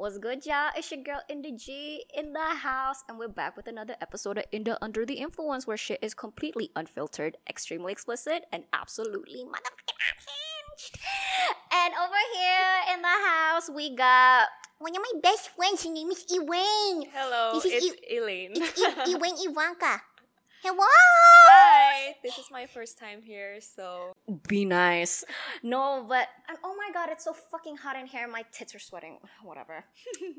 What's good, y'all? It's your girl Indah G in the house, and we're back with another episode of Indah Under the Influence, where shit is completely unfiltered, extremely explicit, and absolutely motherfucking unhinged. And over here in the house, we got one of my best friends. Her name is Ellaine. Hello, This is it's Ellaine. It's Ellaine Ivanka. Hello. Hi, this is my first time here, so Be nice. No, but and oh my god, it's so fucking hot in here. My tits are sweating. Whatever.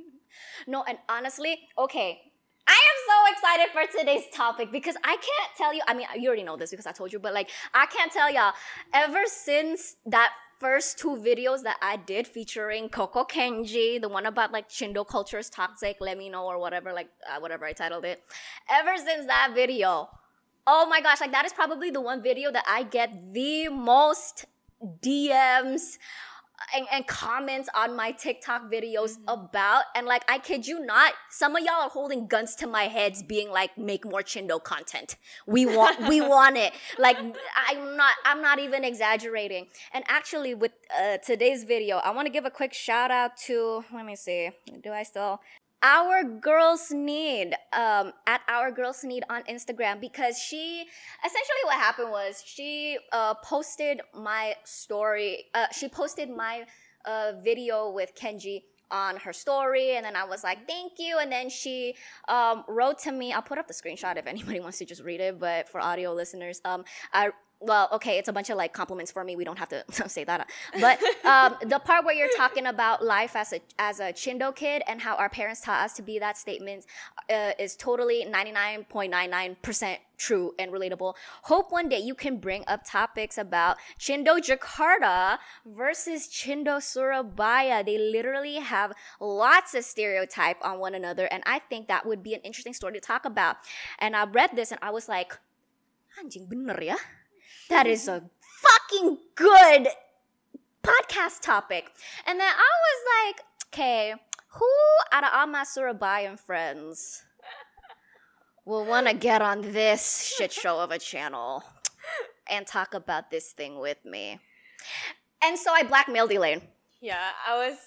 no, and honestly, okay. I am so excited for today's topic because I can't tell you. I mean, you already know this because I told you, but like, I can't tell y'all. Ever since that first two videos that I did featuring Coco Kenji, the one about like Chindo culture is toxic, let me know, or whatever, like, uh, whatever I titled it. Ever since that video, Oh my gosh, like that is probably the one video that I get the most DMs and, and comments on my TikTok videos about. And like, I kid you not, some of y'all are holding guns to my heads being like, make more Chindo content. We want, we want it. Like, I'm not, I'm not even exaggerating. And actually with uh, today's video, I want to give a quick shout out to, let me see, do I still? Our girls need um at our girls need on instagram because she essentially what happened was she uh posted my story uh she posted my uh video with kenji on her story and then i was like thank you. And then she um wrote to me i'll put up the screenshot if anybody wants to just read it but for audio listeners um i well, okay, it's a bunch of like compliments for me. We don't have to say that. But um, the part where you're talking about life as a as a Chindo kid and how our parents taught us to be that statement uh, is totally 99.99% true and relatable. Hope one day you can bring up topics about Chindo Jakarta versus Chindo Surabaya. They literally have lots of stereotype on one another, and I think that would be an interesting story to talk about. And I read this and I was like, anjing bener ya? That is a fucking good podcast topic. And then I was like, okay, who out of all my Surabayan friends will want to get on this shit show of a channel and talk about this thing with me? And so I blackmailed Elaine. yeah, I was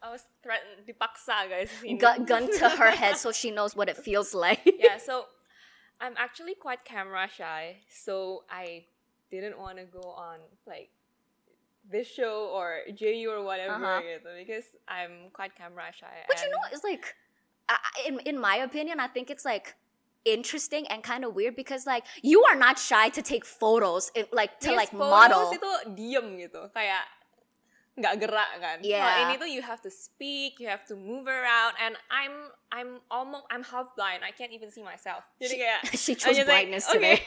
I was threatened dipaksa guys. Gun, gun to her head so she knows what it feels like. yeah, so I'm actually quite camera shy, so I didn't want to go on like this show or JU or whatever Uh-huh. gitu, because I'm quite camera shy. But you know, it's like, I, in in my opinion, I think it's like interesting and kind of weird because like you are not shy to take photos, in, like to These like photos model. itu diem gitu, kayak nggak gerak kan. Yeah. Kalau ini tuh you have to speak, you have to move around, and I'm I'm almost I'm half blind. I can't even see myself. Jadi kayak she chose just like, brightness okay.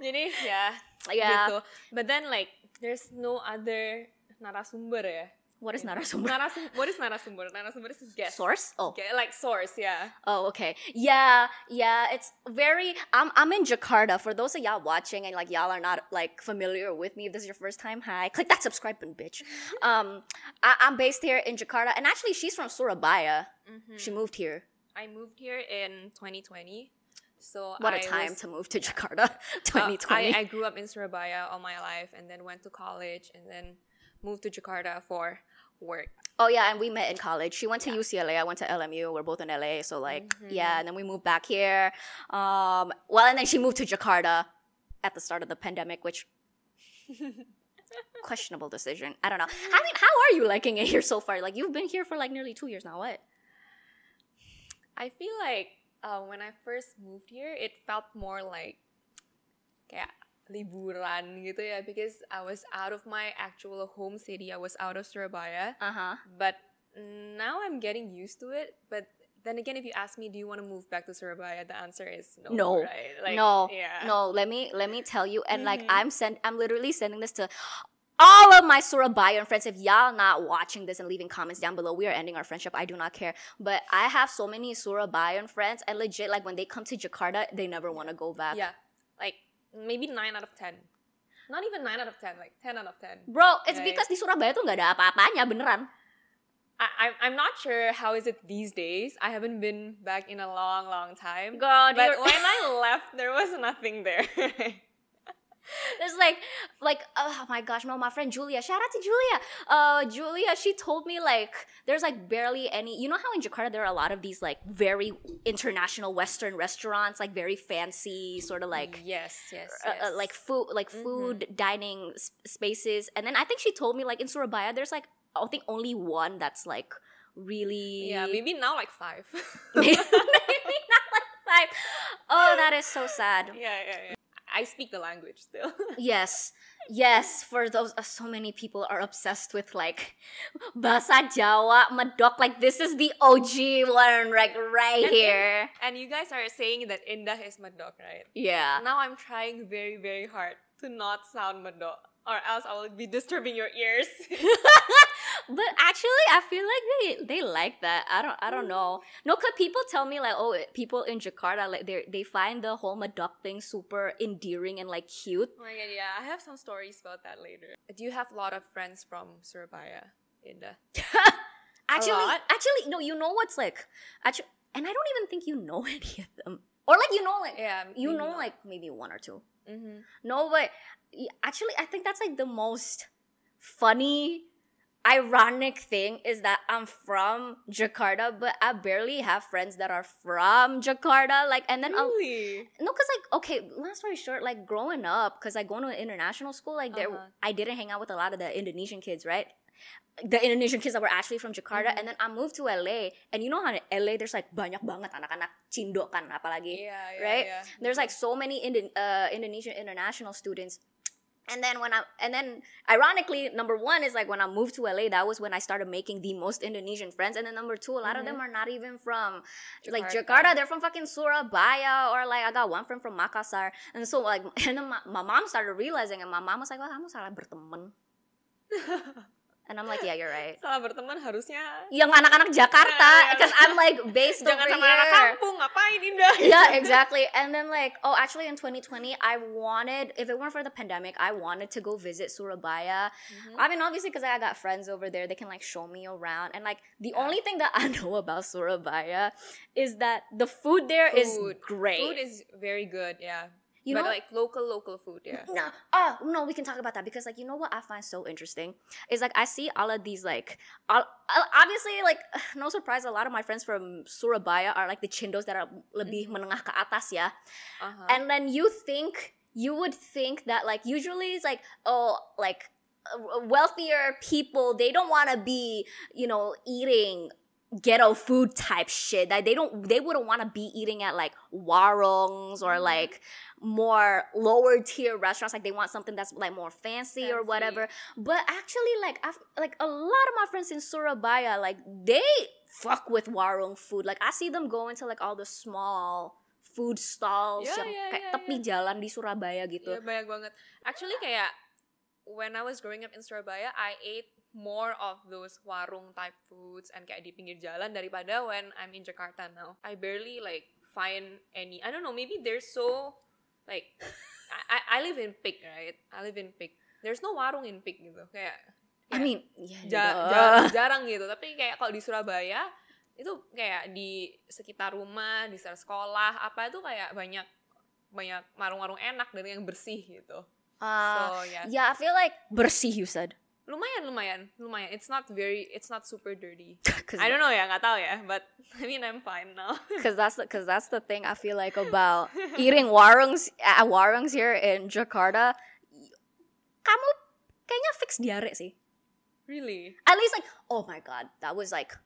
Jadi ya Yeah. gitu. But then like there's no other narasumber ya. What is narasumber? Narasum what is narasumber? Narasumber is guest. Source? Oh. Okay, like source, yeah. Oh, okay. Yeah, yeah. It's very. I'm I'm in Jakarta. For those of y'all watching and like y'all are not like familiar with me, if this is your first time, hi. Click that subscribe button, bitch. Um, I, I'm based here in Jakarta, and actually, she's from Surabaya. Mm-hmm. She moved here. I moved here in 2020. So What a I time was- to move to Jakarta, Uh, 2020. I, I grew up in Surabaya all my life and then went to college and then moved to Jakarta for work. Oh yeah, and we met in college. She went to UCLA. I went to LMU. We're both in LA, so like Mm-hmm. yeah. And then we moved back here. Um, well, and then she moved to Jakarta at the start of the pandemic, which questionable decision. I don't know. I mean, how are you liking it here so far? Like you've been here for like nearly two years now. What? I feel like uh, when I first moved here, it felt more like kayak liburan gitu ya because I was out of my actual home city. I was out of Surabaya. Uh huh. But now I'm getting used to it. But then again, if you ask me, do you want to move back to Surabaya? The answer is no. No, right? Like, no, yeah. no. Let me let me tell you. And like Mhm. I'm send, I'm literally sending this to all of my Surabaya friends. If y'all not watching this and leaving comments down below, we are ending our friendship. I do not care. But I have so many Surabaya friends, and legit, like when they come to Jakarta, they never want to go back. Yeah, like maybe nine out of ten. Not even nine out of ten, like ten out of ten. Bro, it's because di Surabaya tuh nggak ada apa-apanya, beneran. I, I'm I'm not sure how is it these days. I haven't been back in a long, long time. Girl, but when I left, there was nothing there. There's like, like, oh my gosh, no, my friend Julia. Shout out to Julia. Uh, Julia, she told me like, there's like barely any. You know how in Jakarta there are a lot of these like very international Western restaurants, like very fancy, sort of like yes, yes, uh, yes. uh, like food like food dining s- spaces and then i think she told me like in surabaya there's like i think only one that's like really yeah, maybe now like five. maybe not like five. oh that is so sad yeah, yeah, yeah. I speak the language still. yes yes for those uh, so many people are obsessed with like bahasa jawa medok like this is the og one like right And- here and you guys are saying that Indah is Medok, right? yeah Now I'm trying very, very hard to not sound Medok, or else I will be disturbing your ears. but actually i feel like they they like that. I don't i don't know. No because people tell me like oh people in jakarta like they they find the whole medok thing super endearing and like cute. Oh my god, yeah, I have some stories about that later. Do you have a lot of friends from Surabaya, in the actually actually no you know what's like actually and i don't even think you know any of them. Or like you know like Yeah, you know like maybe one or two. Mm-hmm. no but actually i think that's like the most funny ironic thing is that i'm from jakarta but i barely have friends that are from jakarta like and then I'll, Really? no because like okay long story short like growing up because i going to an international school like there Uh-huh. i didn't hang out with a lot of the indonesian kids right the Indonesian kids that were actually from Jakarta, and then I moved to LA, and you know how in LA there's like banyak banget anak-anak Chindo kan apalagi, Yeah, yeah, right? yeah. There's like so many Indo- uh, Indonesian international students. And then when I and then ironically, number one is like when I moved to LA, that was when I started making the most Indonesian friends. And then number two, a lot of them mm-hmm. are not even from like Jakarta. Jakarta. They're from fucking Surabaya or like I got one friend from Makassar. And so like and then my, my mom started realizing, and my mom was like, oh, "Wah, kamu salah berteman." and I'm like, "Yeah, you're right." Salah berteman harusnya. Yang anak-anak Jakarta, Yeah. because I'm like based Jangan over sama anak kampung, ngapain Indah? yeah, exactly. And then like, oh, actually in 2020, I wanted, if it weren't for the pandemic, I wanted to go visit Surabaya. Mm-hmm. I mean, obviously, because I got friends over there, they can like show me around. And like, the only thing that I know about Surabaya is that the food there is Food. great. Food is very good, yeah. You but know- like local, local food, yeah. no, oh no, we can talk about that because like you know what I find so interesting is like I see all of these like all, all- obviously like no surprise a lot of my friends from Surabaya are like the chindos that are lebih menengah ke atas ya. Uh-huh. and then you think you would think that like usually it's like oh like uh, wealthier people they don't want to be you know eating ghetto food type shit that they don't they wouldn't want to be eating at like warungs or mm-hmm. like more lower tier restaurants like they want something that's like more fancy, or whatever. But actually like I've, like a lot of my friends in surabaya like they fuck with warung food. Like i see them go into like all the small food stalls Yeah, yang yeah, kayak yeah, tepi jalan di Surabaya gitu. Iya banyak banget. Actually kayak when I was growing up in Surabaya, I ate more of those warung type foods and kayak di pinggir jalan daripada when I'm in Jakarta now. I barely like find any. I don't know. Maybe they're so like I, I live in Pik right. I live in Pik. There's no warung in Pik gitu. Kayak I mean, yeah, ja- duh. ja- jarang gitu. Tapi kayak kalau di Surabaya itu kayak di sekitar rumah, di sekitar sekolah apa itu kayak banyak banyak warung-warung enak dan yang bersih gitu. Uh, so yeah. yeah, I feel like bersih you said. Lumayan, lumayan, lumayan. It's not very, it's not super dirty. I don't know ya, nggak taw ya. But I mean, I'm fine now. Cause that's the, cause that's the thing I feel like about eating warungs at warungs here in Jakarta. Kamu kayaknya fix diare sih. really? At least like, oh my god, that was like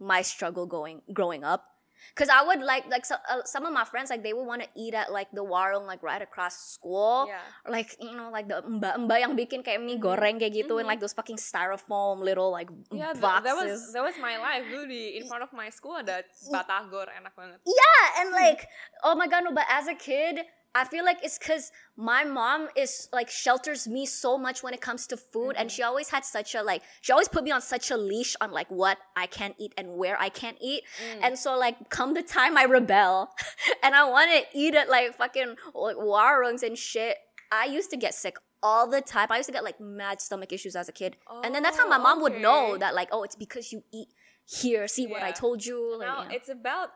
my struggle going growing up. Cause I would like like so, uh, some of my friends like they would want to eat at like the warung like right across school. Yeah. Like you know like the mbak-mbak yang bikin kayak mie goreng kayak gitu and like those fucking styrofoam little like Yeah, boxes. that was that was my life. Dulu di in front of my school ada batagor enak banget. Yeah, and like, oh my god, no, but as a kid, I feel like it's because my mom is like shelters me so much when it comes to food, and she mm-hmm. always had such a like, she always put me on such a leash on like what I can eat and where I can't eat. Mm. And so, like, come the time I rebel and I want to eat at like fucking like warungs and shit, I used to get sick all the time. I used to get like mad stomach issues as a kid. and then that's how my Oh, mom would know that, like, oh, it's because you eat here. See what I told you. Like, know. it's about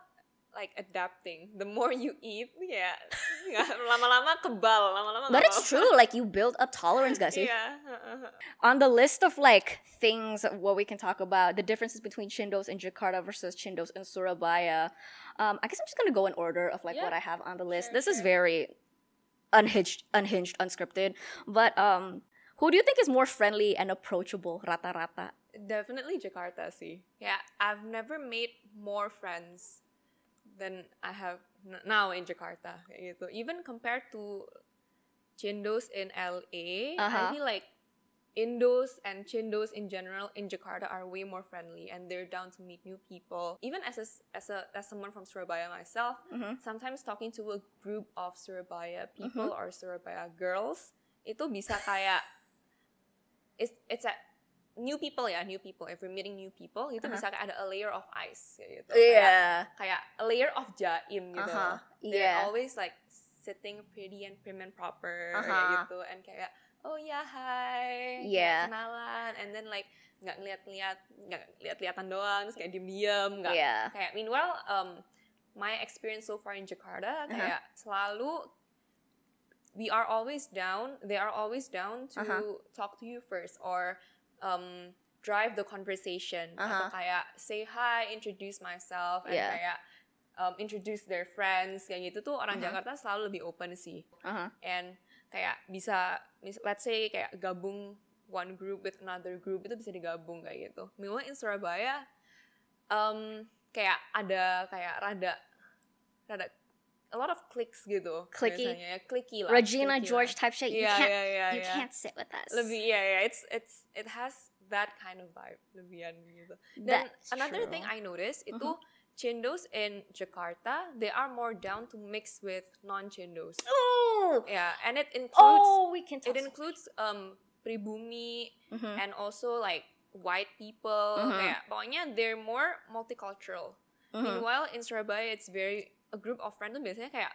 like adapting. The more you eat, yeah, lama-lama kebal, lama-lama. But it's true, like you build up tolerance, guys. Yeah. uh-uh. On the list of like things what we can talk about, the differences between Chindos in Jakarta versus Chindos in Surabaya. Um, I guess I'm just gonna go in order of like Yeah. what I have on the list. Sure, this is very unhinged, unhinged, unscripted. But um, who do you think is more friendly and approachable? Rata rata. Definitely Jakarta see. Yeah, I've never made more friends than I have now in Jakarta kayak gitu. Even compared to Chindos in LA, Uh-huh. I feel like Indos and Chindos in general in Jakarta are way more friendly and they're down to meet new people. Even as a, as a as someone from Surabaya myself, Mhm. sometimes talking to a group of Surabaya people or Surabaya girls itu bisa kayak it's it's a new people ya new people if we're meeting new people itu Uh-huh. bisa kayak ada a layer of ice kayak gitu kayak, Yeah. kayak a layer of jaim gitu Uh-huh. they're Yeah. always like sitting pretty and prim and proper kayak Uh-huh. gitu and kayak oh ya hi Yeah. kayak kenalan and then like nggak ngeliat-ngeliat nggak lihat-lihatan doang terus kayak diem-diem nggak Yeah. kayak meanwhile um my experience so far in Jakarta Uh-huh. kayak selalu we are always down they are always down to Uh-huh. talk to you first or um drive the conversation Uh-huh. atau kayak say hi introduce myself and Yeah. kayak um, introduce their friends kayak gitu tuh orang Uh-huh. Jakarta selalu lebih open sih Uh-huh. and kayak bisa let's say kayak gabung one group with another group itu bisa digabung kayak gitu. Meanwhile in Surabaya um, kayak ada kayak rada rada a lot of clicks gitu. Clicky. biasanya ya. clicky lah. Regina clicky George lah. type shit. You Iya, can't iya, iya, you iya. can't sit with us. Lebih ya ya it's it's it has that kind of vibe lebihan gitu. Dan That's another true. thing I noticed itu Chindos in Jakarta they are more down to mix with non-Chindos. Oh, Yeah, and it includes Oh, we can talk. it includes um pribumi Mhm. and also like white people Mhm. kayak pokoknya they're more multicultural Mhm. meanwhile in Surabaya it's very a group of friends tuh biasanya kayak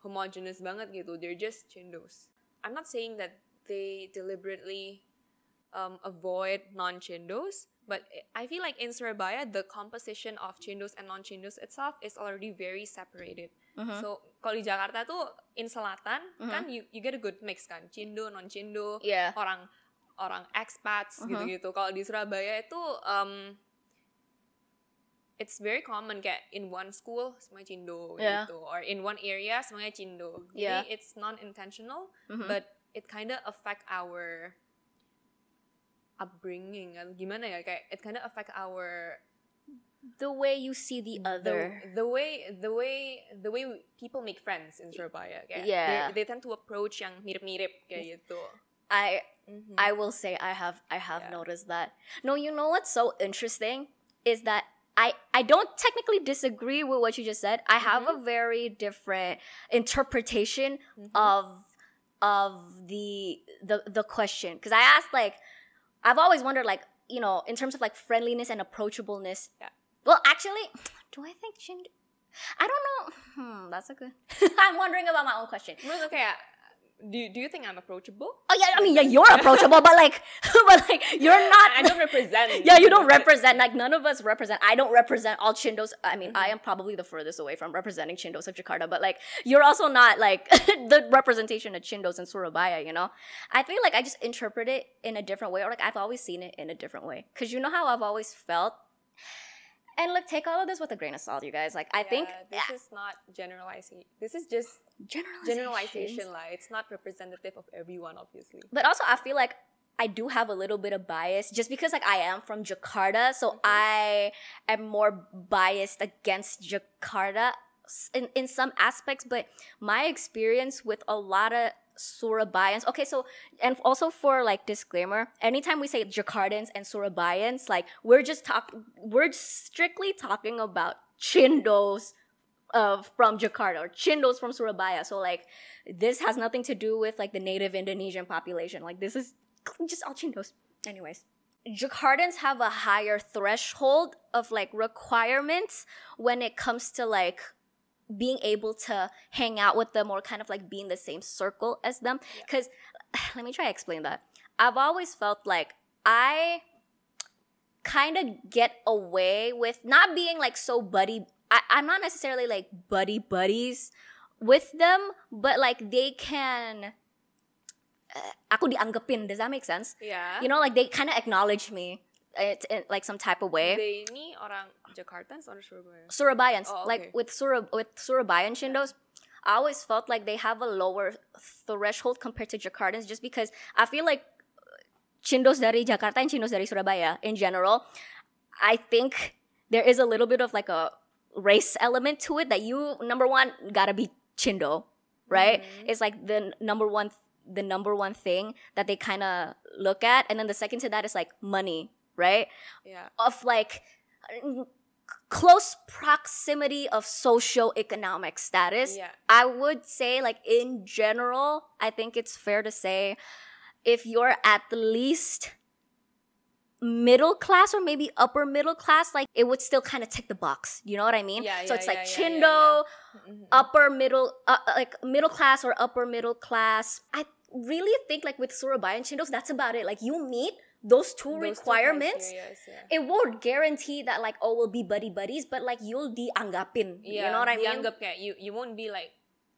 homogeneous banget gitu they're just chindos I'm not saying that they deliberately um, avoid non-chindos but I feel like in Surabaya the composition of chindos and non-chindos itself is already very separated Mhm. so kalau di Jakarta tuh in selatan Mhm. kan you, you get a good mix kan cindo non-cindo Yeah. orang orang expats Mhm. gitu-gitu. Kalau di Surabaya itu um, it's very common kayak in one school semuanya chindo Yeah. gitu or in one area semuanya chindo. Jadi Yeah. it's non-intentional Mhm. but it kind of affect our upbringing atau gimana ya kayak it kind of affect our the way you see the other. the, the way the way the way people make friends in Surabaya kayak Yeah. they, they tend to approach yang mirip-mirip kayak gitu. I Mhm. I will say I have I have Yeah. noticed that. No, you know what's so interesting is that I I don't technically disagree with what you just said. I have a very different interpretation Mhm. of of the the the question because I asked like I've always wondered like you know in terms of like friendliness and approachableness. Yeah. Well, actually, do I think Shin? I don't know. Hmm, that's a good. I'm wondering about my own question. Lo kayak do you, do you think I'm approachable? Oh yeah, I mean yeah, you're approachable, but like, but like you're not. I don't represent. yeah, you don't represent like none of us represent. I don't represent all chindos. I mean, I Mm-hmm. am probably the furthest away from representing chindos of Jakarta, but like you're also not like the representation of chindos in Surabaya. You know, I feel like I just interpret it in a different way, or like I've always seen it in a different way. Cause you know how I've always felt. And look, take all of this with a grain of salt, you guys. Like I think Yeah, this is not generalizing. This is just generalization. generalization, like it's not representative of everyone, obviously. But also, I feel like I do have a little bit of bias just because, like, I am from Jakarta, so mm-hmm. I am more biased against Jakarta in, in some aspects. But my experience with a lot of Surabayans, okay, so, and also for like disclaimer, anytime we say Jakartans and Surabayans, like, we're just talk, we're strictly talking about Chindos uh, from Jakarta or Chindos from Surabaya. So like this has nothing to do with like the native Indonesian population. Like this is just all Chindos. Anyways. Jakartans have a higher threshold of like requirements when it comes to like being able to hang out with them or kind of like be in the same circle as them. Because let me try to explain that. I've always felt like I kind of get away with not being like so buddy. I I, I'm not necessarily like buddy buddies with them, but like they can. Uh, aku dianggapin. Does that make sense? Yeah. You know, like they kind of acknowledge me. It's in like some type of way. they ini orang Jakartans or Surabaya? Surabayans, Oh, like with Surab with Surabayan Chindos, I always felt like they have a lower threshold compared to Jakartans, just because I feel like Chindos dari Jakarta and Chindos dari Surabaya in general, I think there is a little bit of like a race element to it that you number one gotta be Chindo, right? Mm-hmm. It's like the number one the number one thing that they kind of look at, and then the second to that is like money, right? Yeah. of like close proximity of socio-economic status Yeah. i would say like in general i think it's fair to say if you're at the least middle class or maybe upper middle class like it would still kind of tick the box you know what i mean Yeah, so yeah, it's like yeah, chindo Mhm. upper middle uh, like middle class or upper middle class i really think like with surabaya and chindos that's about it like you meet those two Those requirements criteria, yeah. it won't guarantee that like oh we'll be buddy buddies but like you'll dianggapin you know what i mean? dianggap kayak you you won't be like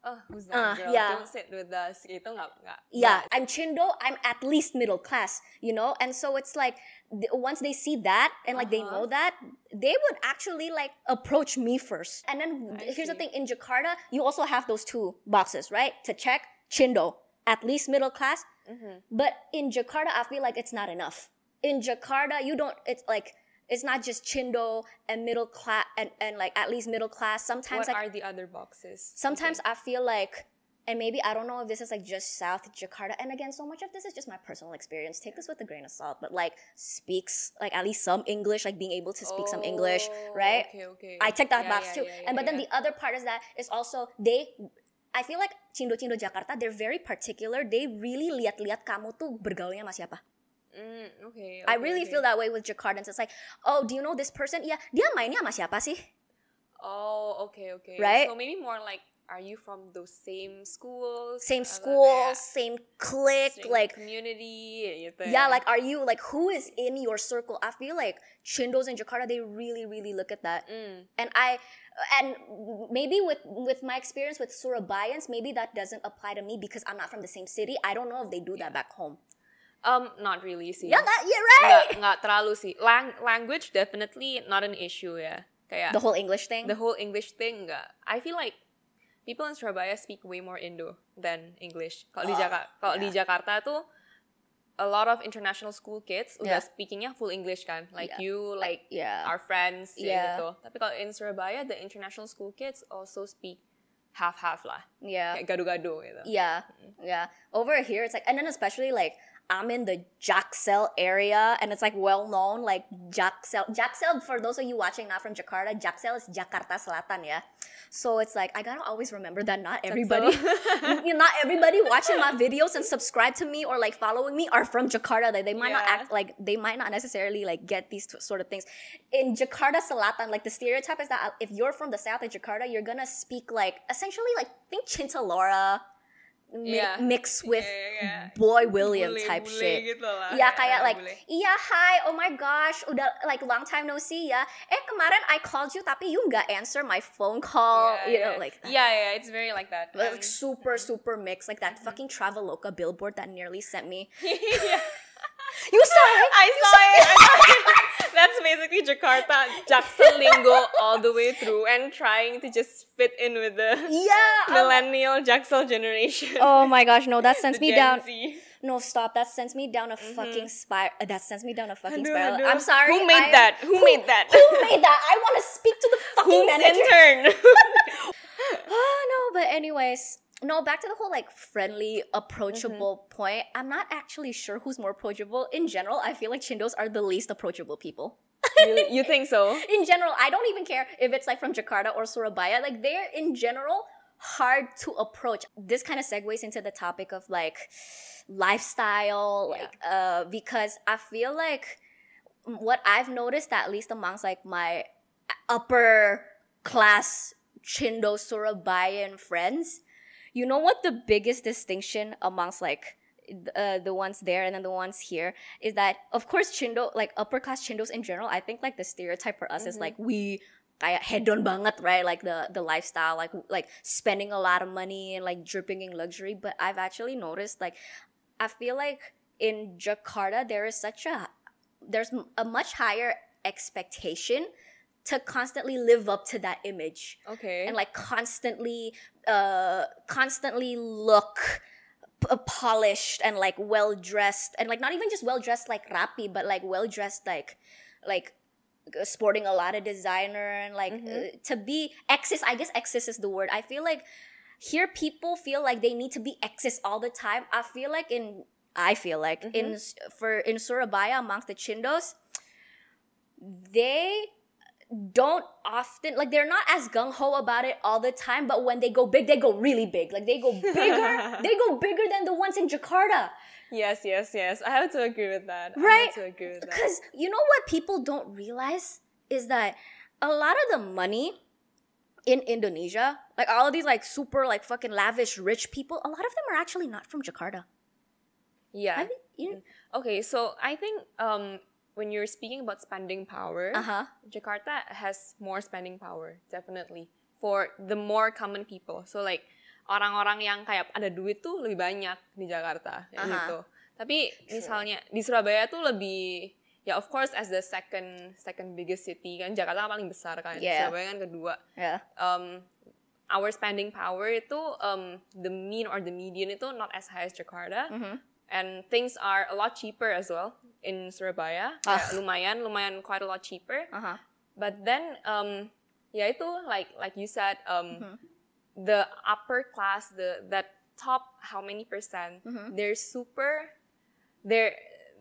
oh who's that Uh, girl? yeah. don't sit with us. Gitu nggak nggak yeah i'm chindo i'm at least middle class you know? And so it's like th- once they see that and like they Uh-huh. know that they would actually like approach me first. And then here's the thing in jakarta you also have those two boxes right? To check chindo at least middle class Mhm. but in jakarta i feel like it's not enough in jakarta you don't it's like it's not just chindo and middle class and, and like at least middle class sometimes what like are the other boxes sometimes I feel like, and maybe I don't know if this is like just South Jakarta. And again, so much of this is just my personal experience. Take this with a grain of salt, but like speaks like at least some English, like being able to speak some English, Oh, right? okay okay I check that Yeah, box yeah, too. yeah, and but then the other part is that is also they. I feel like Cindo Cindo Jakarta, they're very particular. They really lihat-lihat kamu tuh bergaulnya sama siapa. Mm, okay, I okay, really okay. feel that way with Jakartans. It's like, oh, do you know this person? Yeah, dia mainnya sama siapa sih? oh okay okay Right? so maybe more like are you from those same schools Same school, same clique, same like community gitu yeah, like are you like who is in your circle? I feel like Chindos in Jakarta they really really look at that. Mm, And I and maybe with with my experience with Surabayans, maybe that doesn't apply to me because I'm not from the same city. I don't know if they do that back home. um not really sih Yeah, that, yeah, nggak right. nggak terlalu sih Lang- language definitely not an issue ya kayak The whole English thing. the whole English thing enggak. I feel like people in Surabaya speak way more Indo than English. Kalau di Oh, Jakarta, kalau di. Jakarta tuh a lot of international school kids udah speakingnya full English kan, like Yeah. you, uh, like yeah. our friends, Yeah. gitu. Tapi kalau in Surabaya, the international school kids also speak half-half lah, yeah. kayak gado-gado gitu. Yeah, mm. yeah. Over here, it's like, and then especially like I'm in the Jaksel area, and it's like well known, like Jaksel. Jaksel, for those of you watching not from Jakarta, Jaksel is Jakarta Selatan, yeah. So it's like I gotta always remember that not everybody, you know, not everybody watching my videos and subscribe to me or like following me are from Jakarta. They might not act like they might not necessarily like get these t- sort of things. In Jakarta Selatan, like the stereotype is that uh, if you're from the south of Jakarta, you're gonna speak like essentially like think Cinta Laura mi- Yeah. mixed with Yeah, yeah. Boy William Bule- type bule shit. gitu lah. Ya, kayak like bule. iya hi oh my gosh udah like long time no see ya eh kemarin I called you tapi you nggak answer my phone call Yeah, you know like that. yeah, yeah, it's very like that. like super super mixed like that fucking Traveloka billboard that nearly sent me Yeah. You saw it I saw it. I saw it. That's basically Jakarta, Jaksel lingo all the way through, and trying to just fit in with the yeah millennial Jaksel generation. oh my gosh no that sends me Gen down Z. no stop that sends me down a mm-hmm. fucking spiral uh, that sends me down a fucking spiral. I'm sorry Who made I- that? Who made that? who made that I want to speak to the fucking Whose manager intern? Oh no, but anyways, no, back to the whole like friendly, approachable Mm-hmm. point. I'm not actually sure who's more approachable. In general, I feel like Chindos are the least approachable people. you, you think so? In general, I don't even care if it's like from Jakarta or Surabaya. Like they're in general hard to approach. This kind of segues into the topic of like lifestyle, Yeah. like uh because I feel like what I've noticed at least amongst like my upper class Chindo Surabayan friends, you know what the biggest distinction amongst like uh, the ones there and then the ones here is that of course Chindo like upper class Chindos in general, I think like the stereotype for us is like we kayak hedon banget, right? Like the the lifestyle, like like spending a lot of money and like dripping in luxury. But I've actually noticed, like, I feel like in Jakarta there is such a there's a much higher expectation to constantly live up to that image Okay. and like constantly uh constantly look p- uh, polished and like well dressed and like not even just well dressed like rapi but like well dressed like like uh, sporting a lot of designer and like uh, to be excess i guess excess is the word. I feel like here people feel like they need to be excess all the time. I feel like in i feel like in for in surabaya amongst the chindos they don't often like they're not as gung ho about it all the time, but when they go big, they go really big. Like they go bigger, they go bigger than the ones in Jakarta. yes, yes, yes. I have to agree with that. I Right? have to agree with that. Because you know what people don't realize is that a lot of the money in Indonesia, like all of these like super like fucking lavish rich people, a lot of them are actually not from Jakarta. Yeah. Have you, you Okay, so I think um when you're speaking about spending power, uh huh. Jakarta has more spending power, definitely. For the more common people. So like orang-orang yang kayak ada duit tuh lebih banyak di Jakarta kayak Aha. gitu. Tapi misalnya di Surabaya tuh lebih ya of course as the second second biggest city kan Jakarta kan paling besar kan. Yeah. Surabaya kan kedua. Yeah. Um our spending power itu um the mean or the median itu not as high as Jakarta. Mhm. And things are a lot cheaper as well in Surabaya. Ah. Lumayan, lumayan quite a lot cheaper. Uh huh. But then, um, ya itu like like you said, um, Mhm. the upper class, the that top how many percent, Mhm. they're super, they're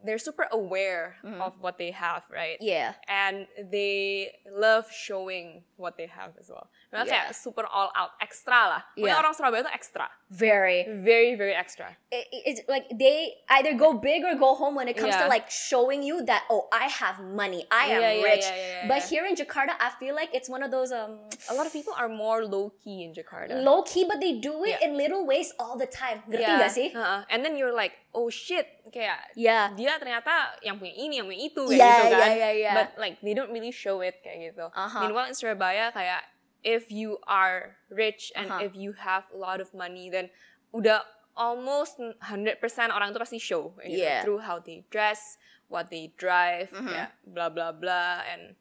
they're super aware Mhm. of what they have, right? Yeah. And they love showing what they have as well. Mereka Yeah. kayak super all out, ekstra lah. Pokoknya Yeah. orang Surabaya itu ekstra, Very. very very extra. it, it's like they either go big or go home when it comes to Yeah. like showing you that oh I have money I am Yeah, rich but here in Jakarta I feel like it's one of those um A lot of people are more low key in Jakarta. low key but they do it in little ways all the time ngerti Yeah. gak sih Uh-uh. And then you're like, oh shit, kayak yeah dia ternyata yang punya ini, yang punya itu kayak Yeah, gitu kan. yeah, yeah, yeah. But like they don't really show it kayak gitu. Uh-huh. Meanwhile in Surabaya kayak if you are rich and Uh-huh. if you have a lot of money then udah almost 100% orang tuh pasti show kayak gitu, Yeah. through how they dress, what they drive, Mhm. ya bla bla bla and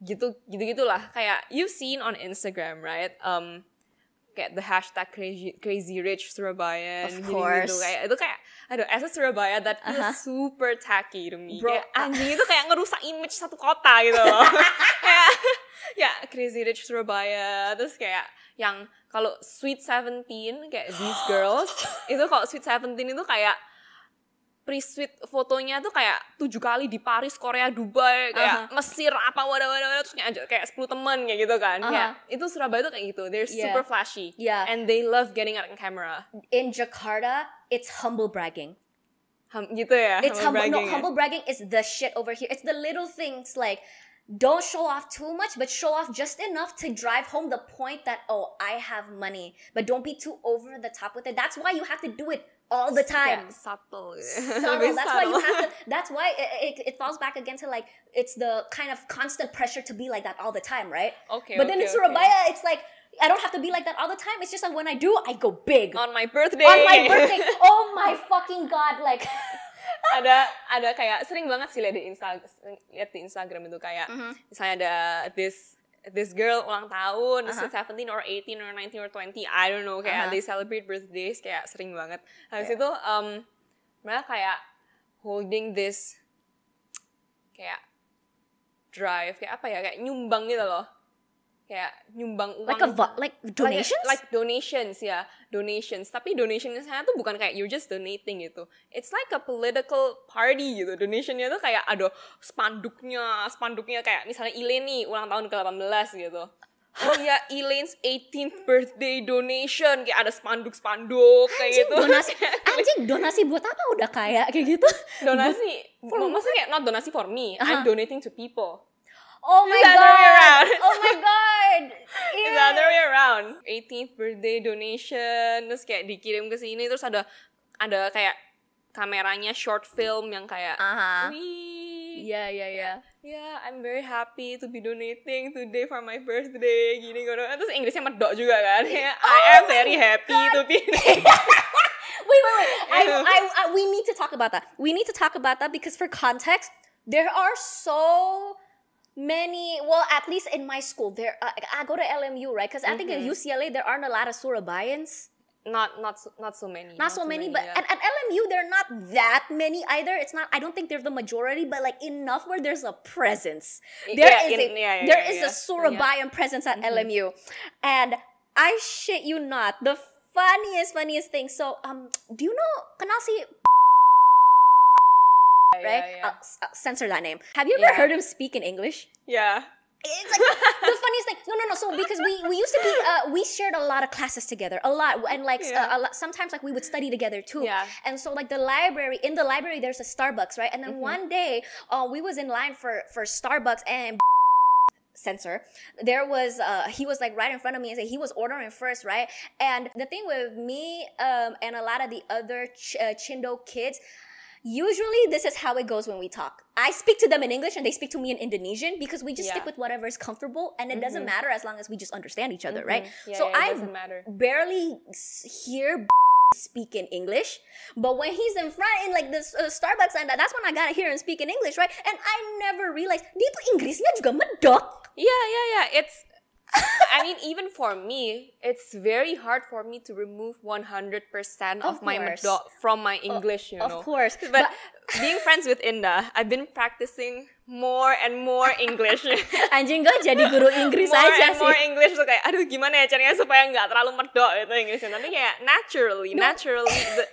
gitu gitu gitulah kayak you've seen on Instagram right um kayak the hashtag crazy crazy rich Surabaya Of gitu course. kayak itu kayak aduh as a Surabaya that feels Uh-huh. super tacky to me Bro, kayak anjing itu kayak ngerusak image satu kota gitu loh kayak ya crazy rich Surabaya terus kayak yang kalau Sweet Seventeen kayak these girls itu kalau Sweet Seventeen itu kayak pre-sweet fotonya tuh kayak tujuh kali di Paris, Korea, Dubai, kayak Aha. Mesir apa wadah wadah wadah terus kayak kayak 10 teman kayak gitu kan. Aha. Kayak itu Surabaya tuh kayak gitu. They're Yeah. super flashy. Yeah. And they love getting out on camera. in Jakarta it's humble bragging Hum, gitu ya. it's humble, bragging no ya. humble bragging is the shit over here it's the little things like don't show off too much but show off just enough to drive home the point that oh i have money but don't be too over the top with it that's why you have to do it all the time Kayak subtle. subtle. That's why you have to. That's why it, it, it falls back again to like it's the kind of constant pressure to be like that all the time, right? Okay, But then in okay, Surabaya, it's like I don't have to be like that all the time. It's just like when I do, I go big On my birthday. on my birthday. oh my fucking god! Like ada ada kayak sering banget sih lihat di Insta lihat di Instagram itu kayak Mhm. misalnya ada this this girl ulang tahun, Uh-huh. uh 17 or 18 or 19 or 20, I don't know, kayak Uh-huh. they celebrate birthdays kayak sering banget. Habis Yeah. itu um mereka kayak holding this kayak drive kayak apa ya kayak nyumbang gitu loh. Kayak nyumbang uang like a like donations. like, like donations ya. Donations. Tapi donationnya saya tuh bukan kayak you're just donating gitu. It's like a political party gitu. Donationnya tuh kayak ada spanduknya spanduknya kayak misalnya Elaine nih ulang tahun ke 18 gitu. Oh ya Elaine's 18th birthday donation. Kayak ada spanduk-spanduk kayak anjing gitu. donasi anjing donasi buat apa? Udah kaya kayak gitu? Donasi. Maksudnya kayak not donasi for me. I'm Uh-huh. donating to people oh my It's the other way god oh my god It's the other way around. 18th birthday donation, terus kayak dikirim ke sini, terus ada ada kayak kameranya short film yang kayak Aha. wih. yeah yeah yeah yeah, I'm very happy to be donating today for my birthday gini gitu. Terus Inggrisnya medok juga kan. Ya, I am very happy to be wait, wait, wait. I, Yeah. I, I, we need to talk about that. We need to talk about that because for context, there are so many. Well, at least in my school, there. Uh, I go to LMU, right? Because I think Mm-hmm. in UCLA there aren't a lot of Surabayans. not not so, not so many. Not so many, but yeah. at, at LMU there are not that many either. It's not. I don't think they're the majority, but like enough where there's a presence. There yeah, is in- a yeah, yeah, there is a Surabayan presence at Mm-hmm. LMU, and I shit you not, the funniest funniest thing. So um, do you know? Kenal si Yeah, right? Yeah, Uh, s- uh, censor that name. Have you ever Yeah. heard him speak in English? yeah. It's like the funniest thing. No, no, no. So because we we used to be uh, we shared a lot of classes together, a lot, and like Yeah. uh, a lot, sometimes like we would study together too. Yeah. And so like the library in the library there's a Starbucks, right? And then Mm-hmm. one day, uh, we was in line for for Starbucks and. Censor. There was uh he was like right in front of me and say he was ordering first, right? And the thing with me um and a lot of the other ch- uh, Chindo kids, usually this is how it goes when we talk. I speak to them in English and they speak to me in Indonesian because we just stick with whatever is comfortable and it doesn't matter as long as we just understand each other, right? Mhm. Yeah, so yeah, I barely hear speak in English, but when he's in front in like this uh, Starbucks and that's when I gotta hear him speak in English, right? And I never realized tuh Inggrisnya juga medok. Yeah, yeah, yeah. It's. I mean, even for me, it's very hard for me to remove 100% Of of, my course. from my English, you know. of course, But, being friends with Indah, I've been practicing more and more English. Anjing gak jadi guru Inggris more aja and more sih. English tuh kayak aduh gimana ya caranya supaya nggak terlalu medok itu Inggrisnya tapi kayak naturally No. naturally the,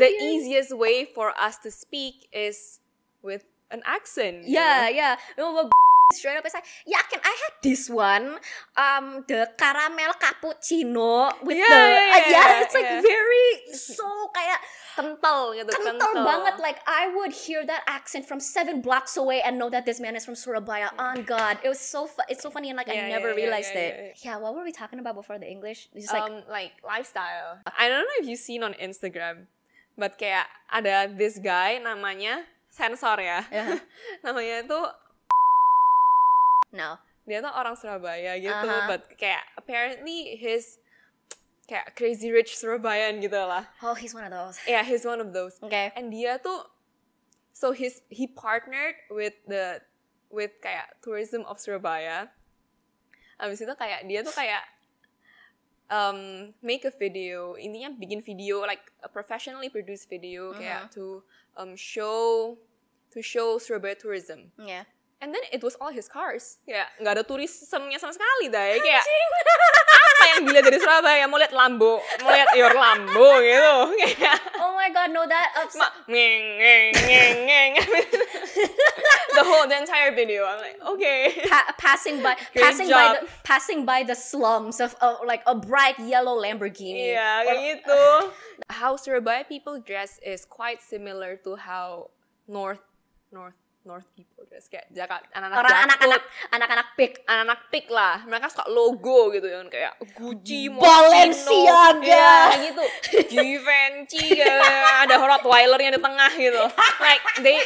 the easiest way for us to speak is with an accent you Yeah, know? yeah. No, but straight up it's like, yeah, can I have this one? Um, the caramel cappuccino with Yeah, the yeah, uh, yeah, it's like yeah. very so kayak kental gitu kental banget. Like I would hear that accent from seven blocks away and know that this man is from Surabaya. On God, it was so fu- it's so funny and like I Yeah, never realized yeah, it. Yeah, what were we talking about before the English? It's just like um like lifestyle I don't know if you've seen on Instagram but kayak ada this guy namanya sensor ya Yeah. namanya tuh no. dia tuh orang Surabaya gitu Aha. but kayak apparently his kayak crazy rich Surabayan gitu lah Oh, he's one of those. yeah he's one of those Okay. and dia tuh so his he partnered with the with kayak tourism of Surabaya abis itu kayak dia tuh kayak um, make a video intinya bikin video like a professionally produced video kayak to um, show to show Surabaya tourism Yeah. And then it was all his cars kayak nggak ada turismenya sama sekali dah kayak Anjing. apa yang dilihat dari Surabaya mau lihat Lambo mau lihat your Lambo gitu kayak oh my God, no that ups- Ma- ngeng, ngeng, ngeng, ngeng. the whole the entire video I'm like okay pa- passing by Great passing by the job. passing by the slums of, of like a bright yellow Lamborghini. Iya, kayak gitu. How Surabaya people dress is quite similar to how North North North people dress kayak Jakarta anak-anak Orang anak-anak anak-anak pik. anak-anak pik lah. Mereka suka logo gitu kan kayak Gucci, Balenciaga. Moschino. Iya, kayak gitu. Givenchy kayak ada Rottweilernya di tengah gitu. Like they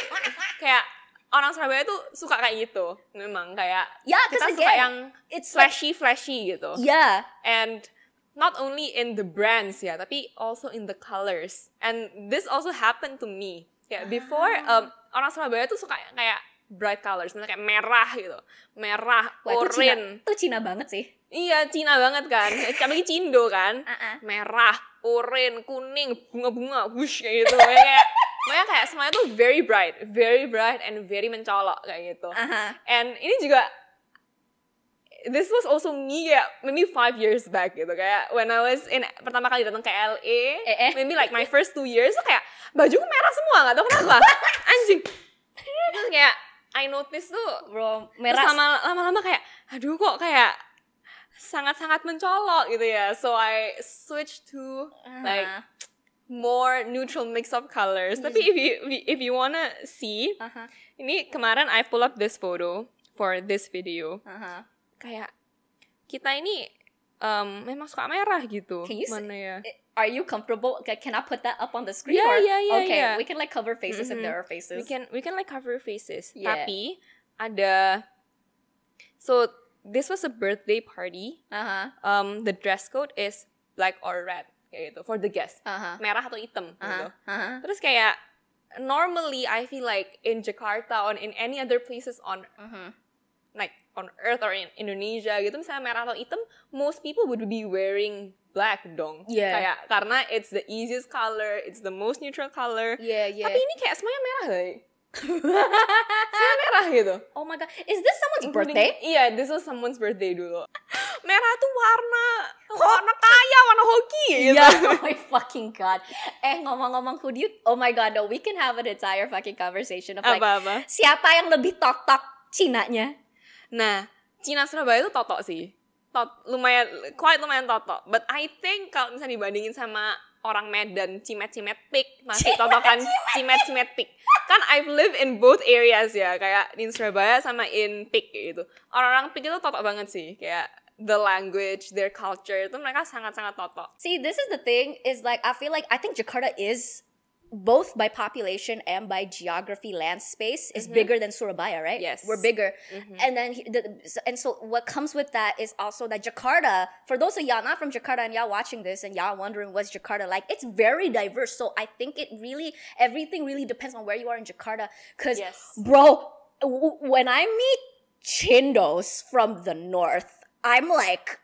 kayak orang Surabaya tuh suka kayak gitu. Memang kayak Yeah, kita suka again, yang it's like flashy flashy gitu yeah, and not only in the brands ya tapi also in the colors and this also happened to me ya before Ah. um, orang Surabaya tuh suka kayak bright colors misalnya kayak merah gitu. Merah Wah, itu Cina, oranye itu Cina banget sih. iya Cina banget kan. Apalagi Cindo kan. Uh-uh. merah oranye kuning bunga-bunga wush kayak gitu. Kayak makanya kayak semuanya tuh very bright very bright and very mencolok kayak gitu. Aha. And ini juga this was also me kayak maybe five years back gitu. Kayak when I was in pertama kali datang ke LA Eh, eh. maybe like my first two years tuh kayak bajuku merah semua nggak tahu kenapa. Anjing. Terus kayak I notice tuh Bro, terus merah. lama lama-lama kayak aduh kok kayak sangat-sangat mencolok gitu ya so I switched to like Aha. more neutral mix of colors tapi if you if you wanna see Aha. ini kemarin I pull up this photo for this video Aha. kayak kita ini um, memang suka merah gitu. Can you Mana ya? Are you comfortable? Ca- Can I put that up on the screen? Yeah, or- yeah, yeah, Okay, yeah. we can like cover faces if Mhm. there are faces. We can we can like cover faces. Yeah. Tapi ada so this was a birthday party. Uh huh. Um, the dress code is black or red kayak gitu for the guests. Uh huh. Merah atau hitam Uh gitu. huh. Uh huh. Terus kayak normally I feel like in Jakarta or in any other places on Mhm. like on earth or in Indonesia gitu misalnya merah atau hitam most people would be wearing black dong Yeah. kayak karena it's the easiest color it's the most neutral color Yeah, yeah. tapi ini kayak semuanya merah deh semuanya merah gitu oh my god, is this someone's birthday? iya this was someone's birthday dulu merah tuh warna warna kaya warna hoki gitu Yeah, oh my fucking god. Eh ngomong-ngomong Kudit, oh my god, no, we can have an entire fucking conversation of like apa-apa siapa yang lebih tok-tok Cinanya? Nah, Cina Surabaya itu totok sih. Tot, lumayan, quite lumayan totok. But I think kalau misalnya dibandingin sama orang Medan, cimet-cimet pik, masih totokan cimet-cimet pik. Kan I've lived in both areas ya, kayak in Surabaya sama in pik gitu. Orang-orang pik itu totok banget sih, kayak the language, their culture, itu mereka sangat-sangat totok. See, this is the thing is like I feel like I think Jakarta is both by population and by geography land space is mm-hmm. bigger than Surabaya, right? Yes. We're bigger. Mm-hmm. And then he- the, and so what comes with that is also that Jakarta, for those of y'all not from Jakarta and y'all watching this and y'all wondering what's Jakarta like, it's very diverse. So I think it really everything really depends on where you are in Jakarta cuz Yes. bro, w- when I meet chindos from the north, I'm like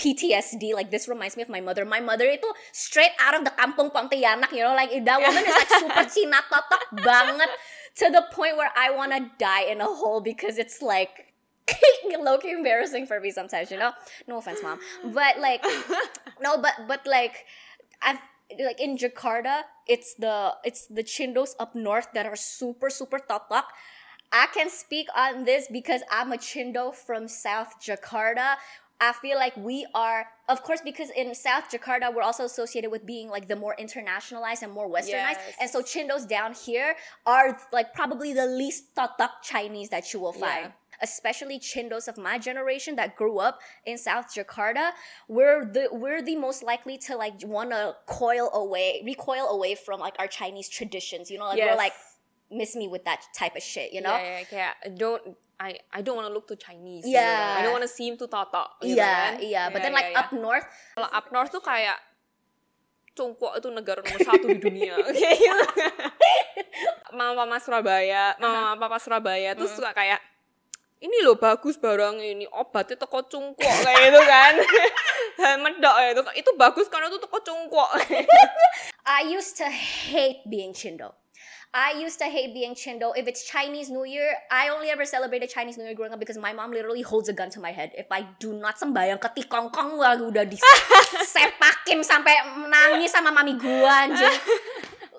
PTSD. Like this reminds me of my mother. My mother itu straight out of the kampung Pontianak, you know, like that woman is like super Cina totok banget to the point where I want to die in a hole because it's like low-key embarrassing for me sometimes, you know. No offense, mom, but like no, but but like I've like in Jakarta, it's the it's the chindos up north that are super super totok. I can speak on this because I'm a chindo from South Jakarta. I feel like we are, of course, because in South Jakarta, we're also associated with being like the more internationalized and more westernized. Yes. And so chindos down here are like probably the least totok Chinese that you will find. Yeah. Especially chindos of my generation that grew up in South Jakarta, we're the we're the most likely to like want to coil away, recoil away from like our Chinese traditions. You know, like we're like miss me with that type of shit. You know? Yeah, yeah, kayak don't I I don't want to look too Chinese. gitu Yeah. kan. I don't want to seem too totok. gitu Yeah, kan. yeah. But then like yeah. up north, Kalau up north tuh kayak Cungkuak itu negara nomor satu di dunia. Kayak gitu. Mama-mama Surabaya, mama papa Surabaya tuh suka kayak ini loh bagus barang ini obatnya toko cungkuak kayak gitu kan medok ya itu itu bagus karena itu toko cungkuak I used to hate being chindo. I used to hate being chindo. If it's Chinese New Year, I only ever celebrated Chinese New Year growing up because my mom literally holds a gun to my head. If I do not sembayang ketikongkong, wah udah disepakin sampai nangis sama mami gua anjing.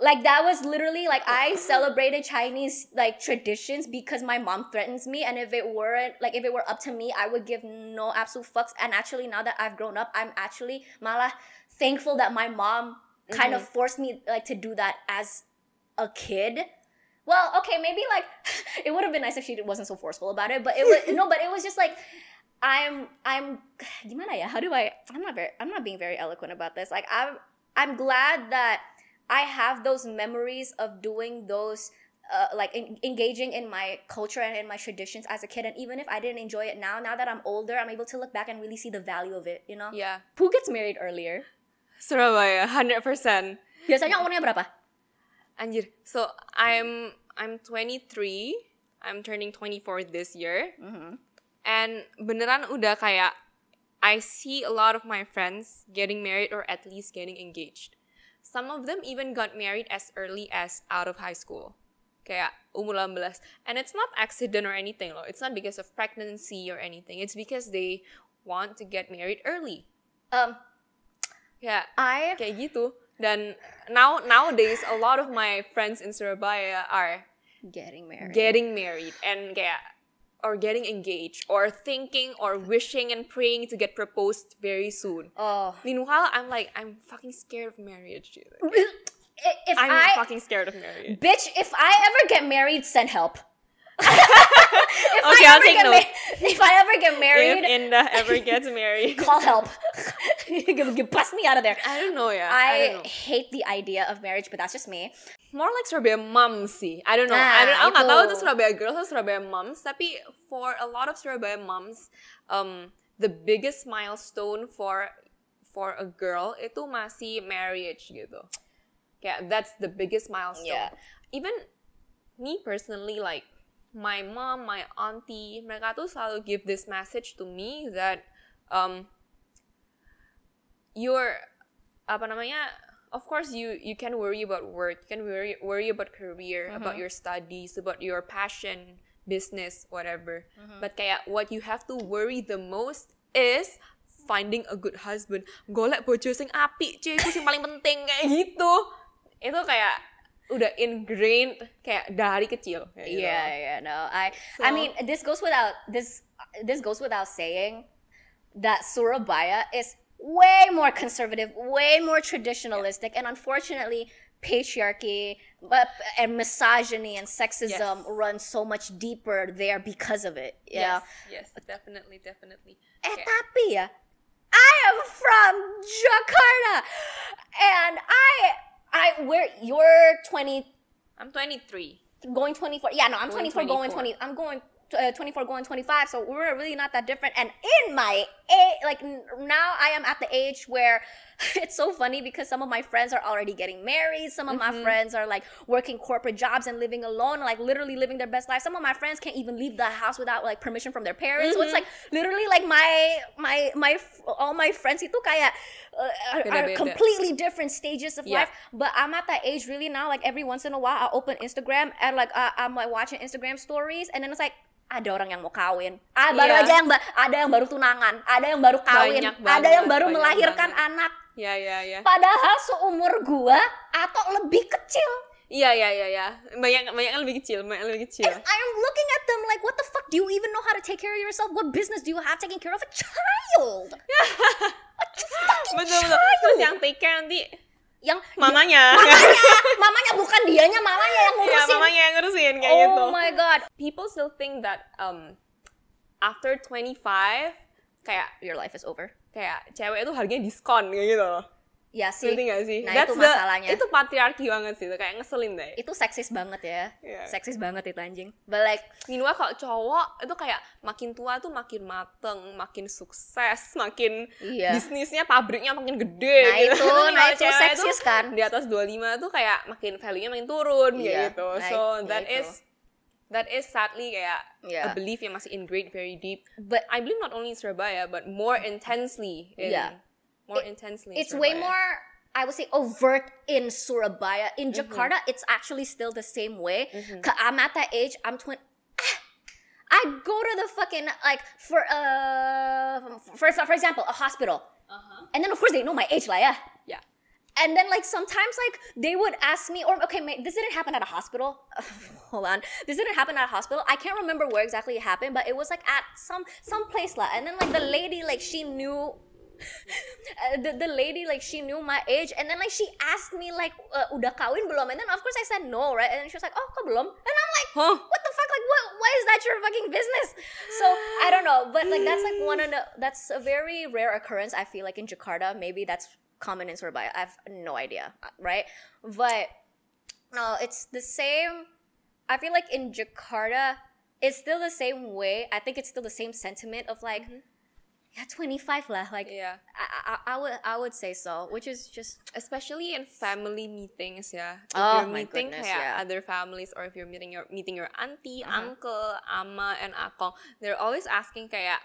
Like that was literally like I celebrated Chinese like traditions because my mom threatens me, and if it weren't like if it were up to me, I would give no absolute fucks. And actually, now that I've grown up, I'm actually malah thankful that my mom kind of mm-hmm. forced me like to do that as a kid. Well, okay, maybe like it would have been nice if she wasn't so forceful about it, but it was no, but it was just like I'm I'm gimana ya? How do I I'm not very I'm not being very eloquent about this. Like I'm I'm glad that I have those memories of doing those uh, like en- engaging in my culture and in my traditions as a kid and even if I didn't enjoy it now now that I'm older I'm able to look back and really see the value of it, you know? yeah Who gets married earlier? Surabaya 100% Biasanya umurnya berapa? Anjir so I'm I'm 23 I'm turning 24 this year Mhm. and beneran udah kayak I see a lot of my friends getting married or at least getting engaged. Some of them even got married as early as out of high school. Kayak umur 18. And it's not accident or anything loh. It's not because of pregnancy or anything. It's because they want to get married early. Um Kayak I kayak gitu. Dan now nowadays a lot of my friends in Surabaya are getting married. getting married and kayak or getting engaged or thinking or wishing and praying to get proposed very soon. oh. Meanwhile, I'm like, I'm fucking scared of marriage. dude. If I'm I fucking scared of marriage. bitch, if I ever get married, send help. if Okay, I I'll take get note. ma- if I ever get married, if Indah ever gets married. call help. Bust me out of there. I don't know ya. I, I, know. hate the idea of marriage, but that's just me. More like Surabaya moms sih. I don't know. Nah, I don't. Aku nggak tahu itu. itu Surabaya girls atau Surabaya moms. Tapi for a lot of Surabaya moms, um, the biggest milestone for for a girl itu masih marriage gitu. Kayak that's the biggest milestone. Yeah. Even me personally, like my mom, my auntie, mereka tuh selalu give this message to me that um, you're apa namanya of course you you can worry about work you can worry worry about career about your studies about your passion business whatever. But kayak what you have to worry the most is finding a good husband. Golek bojo sing apik cuy itu sing paling penting kayak gitu. Itu kayak udah ingrained kayak dari kecil gitu. Yeah, yeah, no. I I mean, this goes without this this goes without saying that Surabaya is way more conservative, way more traditionalistic, and unfortunately, patriarchy but and misogyny and sexism Yes. run so much deeper there because of it. Yeah. yes yes definitely definitely Eh, Kayak- tapi ya, I am from Jakarta, and I, I, where you're 20, I'm 23 going 24. Yeah, no, I'm Going 24, going 20. I'm going uh, 24, going 25. So we're really not that different. And in my age, like now I am at the age where it's so funny because some of my friends are already getting married. Some of my Mm-hmm. friends are like working corporate jobs and living alone, like literally living their best life. Some of my friends can't even leave the house without like permission from their parents. So it's Mm-hmm. like literally like my my my all my friends itu kayak uh, are, are completely different stages of Yeah. life. But I'm at that age really now. Like every once in a while, I open Instagram and like uh, I'm like watching Instagram stories, and then it's like ada orang yang mau kawin, ah baru Iya. aja yang ba- ada yang baru tunangan, ada yang baru kawin, Banyak ada yang banget, baru banyak melahirkan banget. anak. ya ya ya Padahal seumur gua atau lebih kecil. Iya iya iya iya. Banyak banyak lebih kecil, banyak lebih kecil. And I'm looking at them like, what the fuck? Do you even know how to take care of yourself? What business do you have taking care of a child? betul betul. Terus yang take care nanti Yang mamanya. mamanya, mamanya bukan dianya, mamanya yang Iya, ngurusin. mamanya yang ngurusin kayak oh gitu. my god. People still think that um after 25 kayak Your life is over. kayak cewek itu harganya diskon kayak gitu. Ya sih. Ngerti gak sih? Nah, itu masalahnya. Itu patriarki banget sih, itu kayak ngeselin deh. Itu seksis banget ya. Iya. Seksis banget itu anjing. But like, Meanwhile kalau cowok itu kayak makin tua tuh makin mateng, makin sukses, makin Iya. bisnisnya pabriknya makin gede. Nah, gitu. itu- nah, itu seksis tuh kan. Di atas 25 tuh kayak makin value-nya makin turun kayak Iya. gitu. Nah, so itu- that itu. is that is sadly kayak Iya. a belief yang masih ingrained very deep. but I believe not only in Surabaya but more intensely in Iya. More intensely. in it's way more I would say overt in Surabaya. In Mm-hmm. Jakarta, it's actually still the same way. 'Cause I'm at that age. I'm twenty. I go to the fucking like for uh for for example a hospital, Uh-huh. and then of course they know my age lah ya. Yeah. And then like sometimes like they would ask me or okay this didn't happen at a hospital. Hold on, this didn't happen at a hospital. I can't remember where exactly it happened, but it was like at some some place lah. And then like the lady like she knew. Uh, the, the lady like she knew my age and then like she asked me like uh, udah kawin belum? And then of course I said no right? And then she was like oh kok belum? And I'm like Huh? what the fuck? Like what why is that your fucking business? So I don't know but like that's like one of the that's a very rare occurrence I feel like in Jakarta. Maybe that's common in Surabaya. I have no idea uh, right? But no it's the same I feel like in Jakarta it's still the same way. I think it's still the same sentiment of like yeah 25 lah like Yeah. I, I, I would I would say so which is just especially in family meetings ya. If Oh you're my meeting goodness, yeah. other families or if you're meeting your meeting your auntie, Uh-huh. uncle, ama, and akong, they're always asking kayak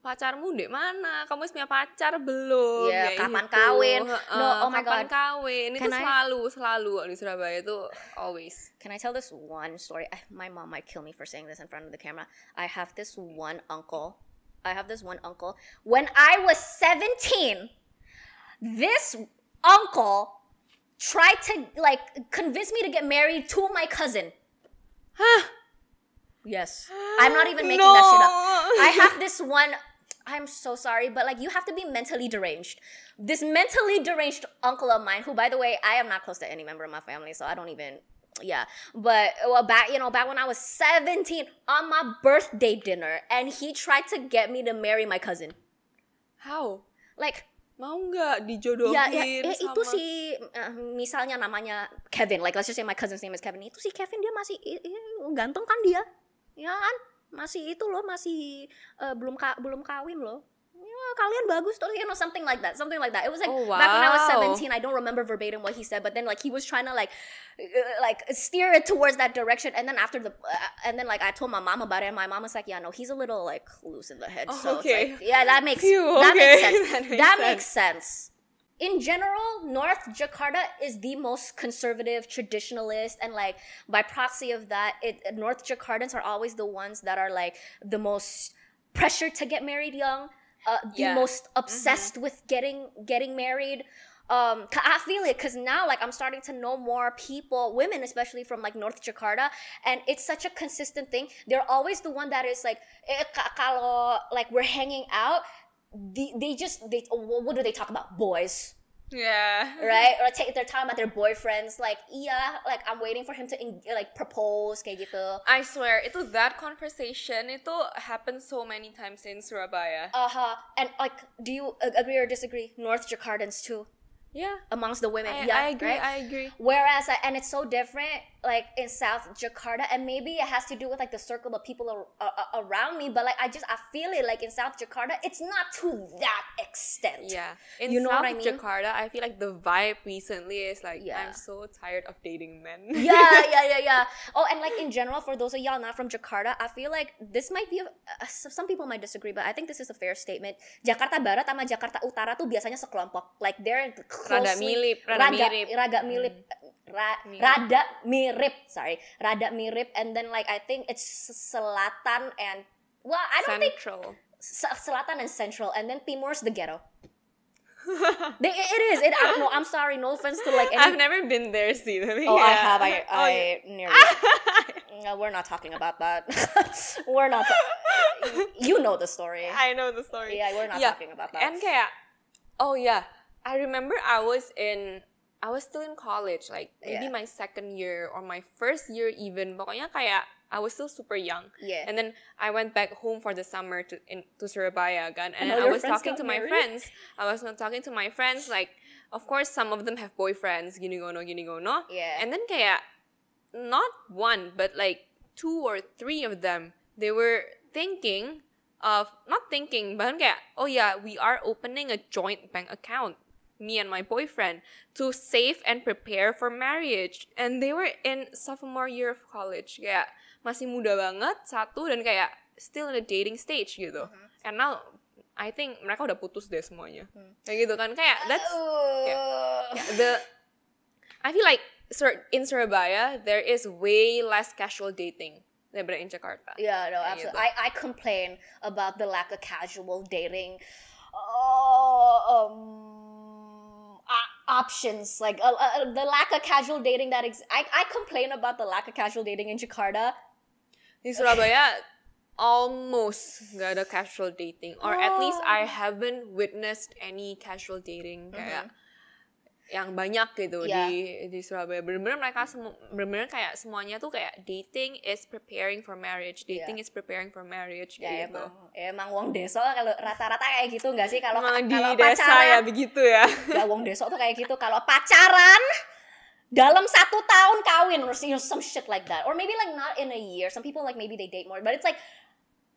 pacarmu di mana? Kamu punya pacar belum? Iya, Kayak kapan gitu. kawin? No, oh my kapan God. kawin? Itu Can I- selalu selalu di Surabaya itu always. Can I tell this one story? My mom might kill me for saying this in front of the camera. I have this one uncle. I have this one uncle. When I was 17, this uncle tried to like convince me to get married to my cousin. Huh? Yes. I'm not even making that shit up. I have this one. I'm so sorry, but like you have to be mentally deranged. This mentally deranged uncle of mine, who by the way, I am not close to any member of my family, so I don't even yeah but well back you know back when i was 17 on my birthday dinner and he tried to get me to marry my cousin. How? like Mau nggak dijodohin ya, ya eh, sama... itu si eh, misalnya namanya Kevin like let's just say my cousin's name is Kevin. Itu si Kevin dia masih i- i- ganteng kan dia? Ya kan? Masih itu loh masih eh, belum ka, belum kawin loh ya kalian bagus tuh you know something like that something like that. It was like Oh, back when I was 17 I don't remember verbatim what he said but then like he was trying to like uh, like steer it towards that direction and then after the uh, and then like I told my mom about it and my mom was like yeah no he's a little like loose in the head Oh, so okay. like, yeah that makes Phew, that makes sense. That makes that sense. makes sense. In general, North Jakarta is the most conservative, traditionalist, and like by proxy of that, it North Jakartans are always the ones that are like the most pressured to get married young, uh, the Yeah. most obsessed with getting getting married. Um, I feel it because now, like, I'm starting to know more people, women especially from like North Jakarta, and it's such a consistent thing. They're always the one that is like, eh, kalau like we're hanging out, they, they just they what do they talk about? Boys, Yeah. right? Or take their time about their boyfriends. Like, iya, like I'm waiting for him to like propose kayak gitu. I swear, itu that conversation itu happens so many times in Surabaya. Uh huh. And like, do you agree or disagree? North Jakartans too, Yeah. amongst the women. I, yeah, I agree. right? I agree. Whereas, and it's so different, like in South Jakarta, and maybe it has to do with like the circle of people ar- uh, around me. But like, I just I feel it like in South Jakarta, it's not to that extent. Yeah. In You know South what I mean? Jakarta, I feel like the vibe recently is like Yeah. I'm so tired of dating men. yeah, yeah, yeah, yeah. Oh, and like in general, for those of y'all not from Jakarta, I feel like this might be. A, uh, some people might disagree, but I think this is a fair statement. Jakarta Barat sama Jakarta Utara tuh biasanya sekelompok. Like they're Rada closely, mirip, rada raga, mirip. raga mirip, ra- Mirip. rada mirip. Sorry, rada mirip, and then like I think it's selatan and well, I don't think Central. se- selatan and central, and then timur's the ghetto. They, it is. It, I don't know. I'm sorry. No offense to like. Any, I've never been there, see. them Oh, I have. I, Oh, I nearly. No, mm, uh, we're not talking about that. we're not. ta- you know the story. I know the story. Yeah, we're not Yeah. talking about that. And kayak, oh yeah, I remember I was in, I was still in college, like maybe Yeah. my second year or my first year even. Pokoknya kayak I was still super young. Yeah. And then I went back home for the summer to in to Surabaya again, and And I was talking to my married? friends. I was not talking to my friends like. Of course, some of them have boyfriends, gini gono, gini gono. Yeah. And then kayak, not one, but like two or three of them, they were thinking of not thinking, but kayak, oh yeah, we are opening a joint bank account, me and my boyfriend, to save and prepare for marriage. And they were in sophomore year of college, kayak masih muda banget satu dan kayak still in the dating stage gitu. And now I think mereka udah putus deh semuanya. Kayak gitu kan kayak that's Uh, the I feel like in Surabaya there is way less casual dating daripada in Jakarta. yeah, no, absolutely. gitu. I, I complain about the lack of casual dating. Oh, um, options like uh, uh, the lack of casual dating that ex- I, I complain about the lack of casual dating in Jakarta. Di Surabaya almost gak ada casual dating or at least I Oh. haven't witnessed any casual dating kayak yang banyak gitu. Yeah. di di Surabaya. Bener-bener mereka semua bener-bener kayak semuanya tuh kayak dating is preparing for marriage, dating is preparing for marriage Ya kayak gitu. emang, emang wong deso kalau rata-rata kayak gitu nggak sih kalau kalau desa pacaran ya begitu ya. ya wong deso tuh kayak gitu kalau pacaran dalam satu tahun kawin or you know, some shit like that or maybe like not in a year some people like maybe they date more but it's like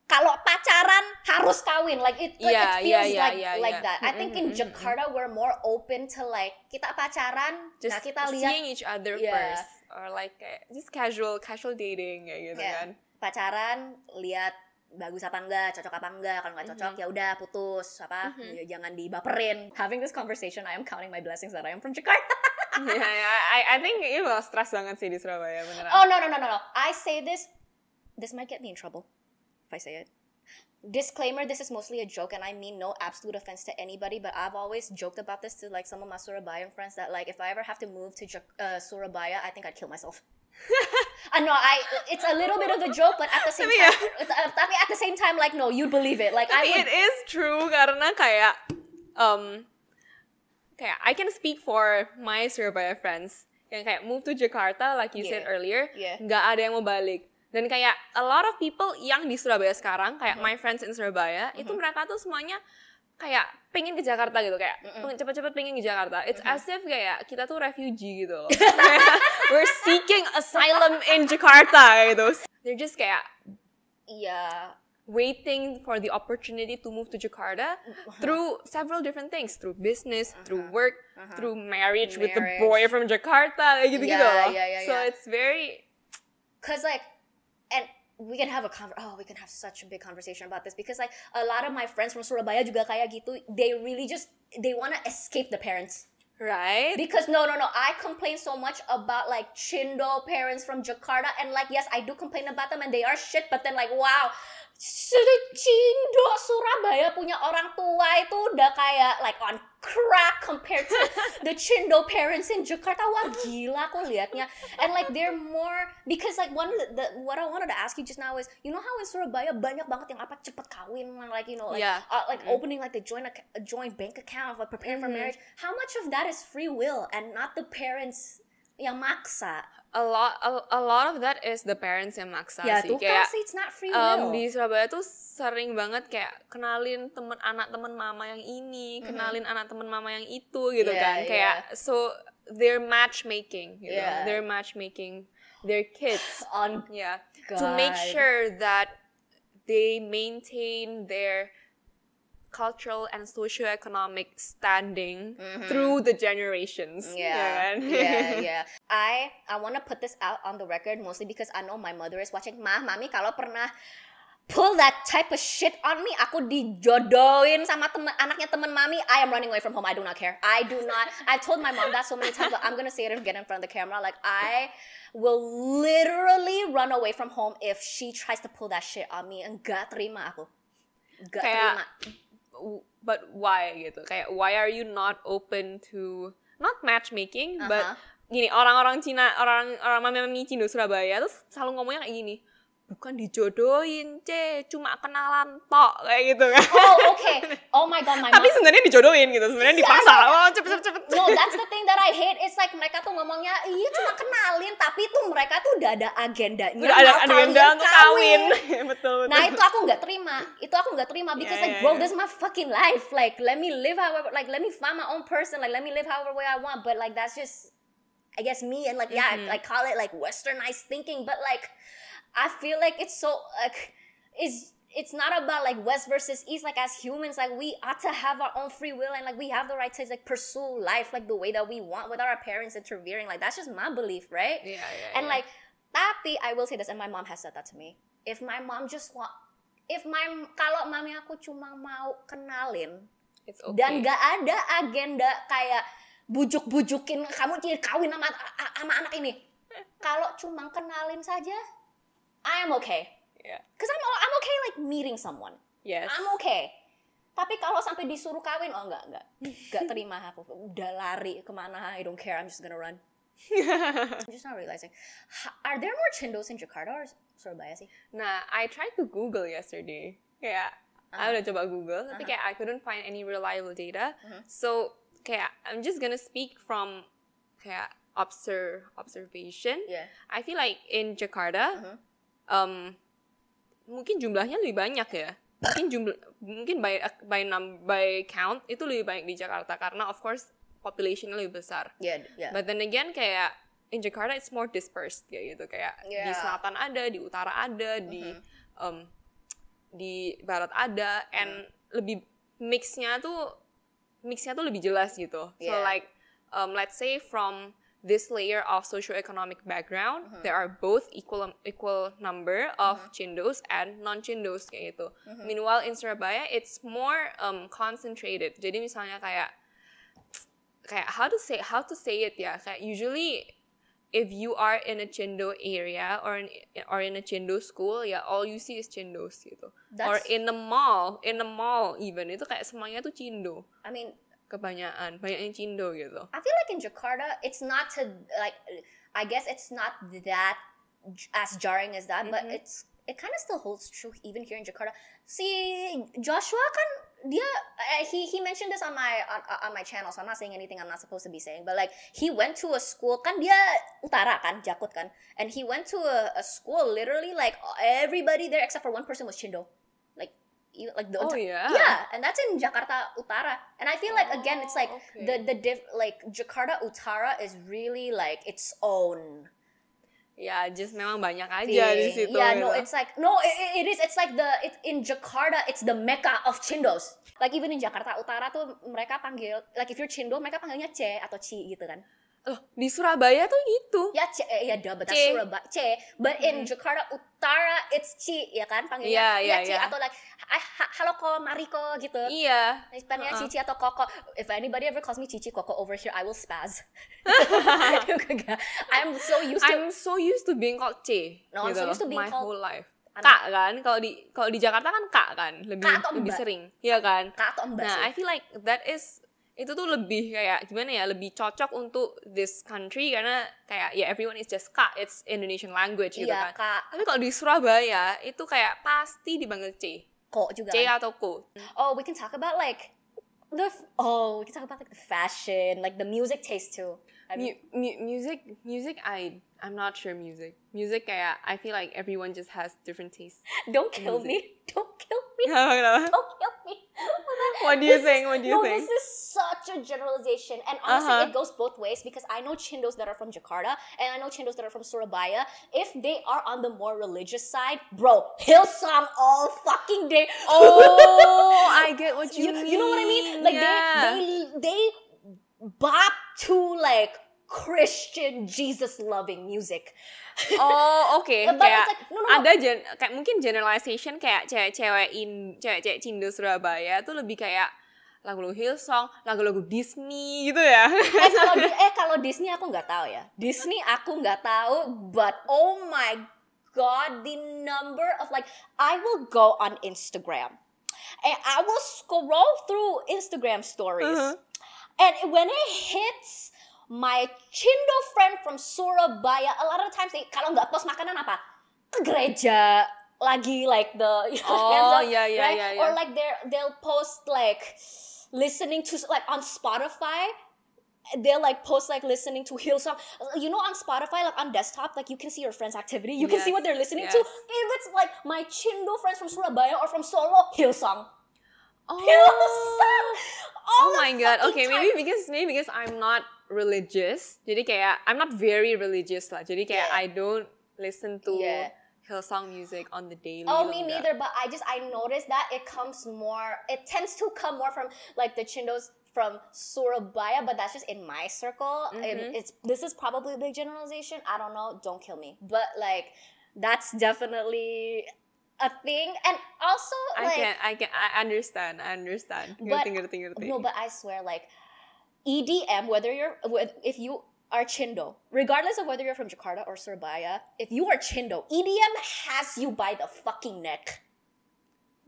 kalau pacaran harus kawin like it Yeah, it yeah, feels yeah, like yeah, like yeah. that I think in Jakarta we're more open to like kita pacaran just nah kita lihat seeing each other Yeah. first or like just casual casual dating kayak gitu Yeah. kan pacaran lihat bagus apa enggak cocok apa enggak kalau nggak cocok Mm-hmm. ya udah putus apa ya, jangan dibaperin having this conversation I am counting my blessings that I am from Jakarta ya ya I I think itu bakal stres banget sih di Surabaya beneran Oh no no no no no! I say this. This might get me in trouble if I say it. Disclaimer: This is mostly a joke, and I mean no absolute offense to anybody. But I've always joked about this to like some of my Surabayan friends that like if I ever have to move to uh, Surabaya, I think I'd kill myself. I know I. It's a little bit of a joke, but at the same Tapi time, ya. uh, tapi at the same time, like no, you'd believe it. Like I would. it is true karena kayak um kayak I can speak for my Surabaya friends yang kayak move to Jakarta like you said Yeah. earlier Yeah. nggak ada yang mau balik dan kayak a lot of people yang di Surabaya sekarang kayak Mm-hmm. my friends in Surabaya itu mereka tuh semuanya kayak pengen ke Jakarta gitu kayak pengen cepet-cepet pengen ke Jakarta it's as if kayak kita tuh refugee gitu we're seeking asylum in Jakarta gitu they're just kayak Iya. waiting for the opportunity to move to Jakarta through several different things through business, through work, through marriage, with the Marriage. boy from Jakarta, gitu-gitu Yeah, loh. yeah, yeah, so yeah. it's very Cause like, and we can have a conver- oh we can have such a big conversation about this because like a lot of my friends from Surabaya juga kayak gitu they really just they wanna escape the parents right. because no no no I complain so much about like Chindo parents from Jakarta and like yes I do complain about them and they are shit but then like wow Cindo Surabaya punya orang tua itu udah kayak like on crack compared to the Chindo parents in Jakarta. Wah gila aku liatnya. And like they're more because like one the, the what I wanted to ask you just now is you know how in Surabaya banyak banget yang apa cepet kawin like you know like Yeah. uh, like opening like the joint a joint bank account like preparing for marriage. How much of that is free will and not the parents yang maksa? A lot, a, a lot of that is the parents yang maksa Ya sih. tuh Kayak sih it's not free will. um, di Surabaya tuh sering banget kayak kenalin temen anak temen mama yang ini, kenalin anak temen mama yang itu gitu Mm-hmm. Yeah, kan. Kayak so they're matchmaking, you know. Yeah. They're matchmaking their kids. on Yeah. To make God. sure that they maintain their cultural and socioeconomic standing through the generations. Mm-hmm. Yeah, kan? yeah, yeah. I I want to put this out on the record mostly because I know my mother is watching. Ma, mami kalau pernah pull that type of shit on me, aku dijodohin sama temen anaknya temen mami. I am running away from home. I do not care. I do not. I've told my mom that so many times, but I'm gonna say it again in front of the camera. Like I will literally run away from home if she tries to pull that shit on me. Enggak terima aku. Enggak terima. But why gitu kayak why are you not open to not matchmaking but Uh-huh. gini orang-orang Cina orang orang mami-mami Cina Surabaya tuh selalu ngomongnya kayak gini bukan dijodohin c cuma kenalan tok kayak gitu kan Oh, okay. Oh my god, my tapi sebenarnya dijodohin gitu sebenarnya Iya, dipaksa oh cepet cepet cepet No, that's the thing that I hate. It's like mereka tuh ngomongnya, iya cuma kenalin, tapi tuh mereka tuh udah ada agendanya. udah ada agenda untuk kawin betul betul Nah itu aku nggak terima. Itu aku nggak terima because Yeah, like yeah, bro, yeah. this is my fucking life. Like let me live however, like let me find my own person. Like let me live however way I want. But like that's just, I guess me and like yeah, Mm-hmm. I, I call it like westernized thinking. But like, I feel like it's so like, it's it's not about like west versus east. Like as humans, like we ought to have our own free will and like we have the right to like pursue life like the way that we want without our parents interfering. Like that's just my belief, right? yeah, yeah, And yeah. like, tapi I will say this, and my mom has said that to me. If my mom just want, if my kalau mami aku cuma mau kenalin it's okay dan gak ada agenda kayak bujuk-bujukin kamu jadi kawin sama sama anak ini. Kalau cuma kenalin saja, I am okay. yeah. Cause I'm I'm okay like meeting someone. yes I'm okay. Tapi kalau sampai disuruh kawin, oh enggak, enggak. Enggak terima aku. Udah lari kemana, I don't care, I'm just gonna run. I'm just not realizing. Are there more chindos in Jakarta or Surabaya sih? Nah, I tried to Google yesterday. Kayak, I uh-huh. udah coba Google, tapi uh-huh. kayak I couldn't find any reliable data. Uh-huh. So, kayak I'm just gonna speak from kayak observe observation. Yeah. I feel like in Jakarta, um, mungkin jumlahnya lebih banyak ya. Mungkin jumlah, mungkin by by num by count itu lebih banyak di Jakarta karena of course populationnya lebih besar. Yeah, yeah. But then again kayak in Jakarta it's more dispersed kayak gitu kayak di Yeah. selatan ada, di utara ada, di um, di barat ada, and lebih mixnya tuh mixnya tuh lebih jelas gitu. So Yeah. like um, let's say from this layer of socioeconomic background, there are both equal equal number of chindos and non chindos kayak gitu. Meanwhile in Surabaya it's more um, concentrated. Jadi misalnya kayak kayak how to say how to say it ya? Kayak usually if you are in a chindo area or in, or in a chindo school ya all you see is chindos gitu. Or That's- in a mall in a mall even. Itu kayak semuanya tuh chindo. I mean, kebanyakan banyak yang chindo gitu I feel like in Jakarta, it's not to like. I guess it's not that as jarring as that, but it's it kind of still holds true even here in Jakarta. See, Joshua kan dia uh, he he mentioned this on my on, on my channel so I'm not saying anything I'm not supposed to be saying but like he went to a school kan dia utara kan Jakut kan and he went to a, a school literally like everybody there except for one person was Chindo like the Oh yeah. yeah and that's in Jakarta Utara and I feel like again it's like Oh, okay. the the diff like Jakarta Utara is really like its own Ya, just memang banyak aja di situ. Yeah, no, gitu. it's like no, it, it- it is. It's like the it, in Jakarta, it's the mecca of chindos. Like even in Jakarta Utara tuh mereka panggil like if you're chindo mereka panggilnya C atau Ci gitu kan. Loh, di Surabaya tuh gitu. Ya C, eh, ya that's C. Surabaya C. But in Jakarta Utara it's Ci ya kan panggilnya Iya, iya, ya Ci iya. atau like "Ah, ha- halo ko Mariko gitu. Iya. Panggilnya Uh-uh. Cici atau Koko. If anybody ever calls me Cici Koko over here, I will spaz. I'm so used to I'm so used to being called C. No, I'm gitu so loh, used to being my called- whole life. I'm- Kak kan, kalau di kalau di Jakarta kan kak kan, lebih Kak atau lebih sering, iya kan. Kak atau Mbak Nah, sih. I feel like that is itu tuh lebih kayak gimana ya, lebih cocok untuk this country karena kayak ya everyone is just kak, it's Indonesian language gitu Iya, kan. Kak. Tapi kalau di Surabaya itu kayak pasti dipanggil C, Kok juga. C kan? atau ko. Oh, we can talk about like the oh, we can talk about like the fashion, like the music taste too. I Mu- mu- music, music, I I'm not sure music. Music kayak I feel like everyone just has different tastes. don't kill me. Don't kill me. Kenapa, kenapa? Don't kill me. What do you This- think? What do you no, think? this is such a generalization, and honestly, Uh-huh. it goes both ways because I know chindos that are from Jakarta and I know chindos that are from Surabaya. If they are on the more religious side, bro, Hillsong all fucking day. Oh, I get what you, you, mean. you know what I mean? Like yeah. they they they bop to like Christian Jesus loving music. Oh, oke. But Kayak like, no, no, no. ada gen, kayak mungkin generalization kayak cewek-cewek in cewek-cewek Cindo Surabaya tuh lebih kayak lagu-lagu Hillsong, lagu-lagu Disney gitu ya. eh kalau eh kalau Disney aku nggak tahu ya. Disney aku nggak tahu, but oh my god, the number of like I will go on Instagram and I will scroll through Instagram stories, Uh-huh. And when it hits my Chindo friend from Surabaya, a lot of the times they kalau nggak post makanan apa ke gereja lagi like the you know, Oh, hands up, yeah, yeah, right? yeah, or like they they'll post like listening to like on Spotify they'll like post like listening to Hillsong. You know, on Spotify, like on desktop, like you can see your friends' activity. You can see what they're listening to. If it's like my Chindo friends from Surabaya or from Solo, Hillsong. Oh. Oh my god. Okay, time. maybe because maybe because I'm not religious. Jadi kayak I'm not very religious lah. Jadi kayak Yeah. I don't listen to Yeah. Hillsong music on the daily. Oh, me neither. But I just I noticed that it comes more. It tends to come more from like the Chindos from Surabaya, but that's just in my circle. Mm-hmm. And it's this is probably a big generalization. I don't know. Don't kill me. But like that's definitely a thing. And also I like can I can I understand. I understand. But- Ngerti ngerti ngerti. no, but I swear like EDM, whether you're if you are Chindo, regardless of whether you're from Jakarta or Surabaya, if you are Chindo, EDM has you by the fucking neck.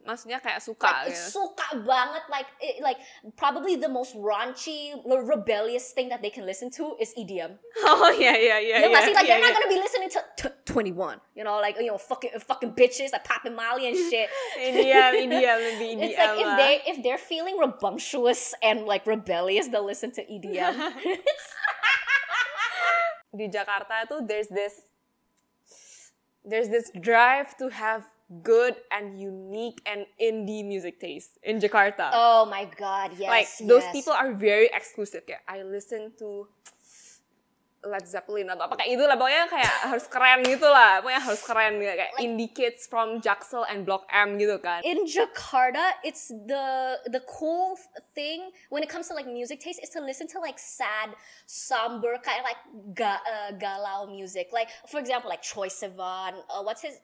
Maksudnya kayak suka like gitu. suka banget like it, like probably the most raunchy rebellious thing that they can listen to is EDM. Oh yeah yeah yeah. you know, yeah, see, like yeah, they're not gonna be listening to t- 21. You know, like you know, fucking fucking bitches like popping Molly and shit. EDM, EDM EDM It's like if they if they're feeling rambunctious and like rebellious, they'll listen to EDM. di Jakarta tuh there's this there's this drive to have good and unique and indie music taste in Jakarta. oh my god, yes. like those people are very exclusive. I listen to Led Zeppelin atau apa kayak itu lah pokoknya kayak harus keren gitu lah pokoknya harus keren kayak kayak Like- indie kids from Jaksel and Blok M gitu kan in Jakarta, it's the the cool thing when it comes to like music taste is to listen to like sad, somber kind of like ga, uh, galau music. Like for example, like Troye Sivan, uh, what's his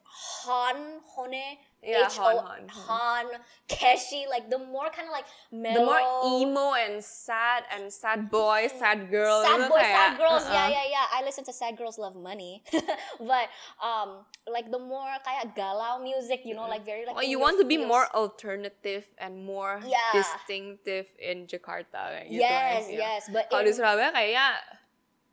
Han Hone. Yeah, H-O- Han, Han. Han, Keshi, like the more kind of like the more emo and sad and sad boy sad girl sad kayak, sad girls. uh-uh. Yeah, yeah, yeah. I listen to sad girls love money, but um, like the more kayak galau music, you know, like very like. Oh, you want to be feels. more alternative and more Yeah. distinctive in Jakarta kayak gitu Yes, ya. yes, but Kalau in- di Surabaya kayaknya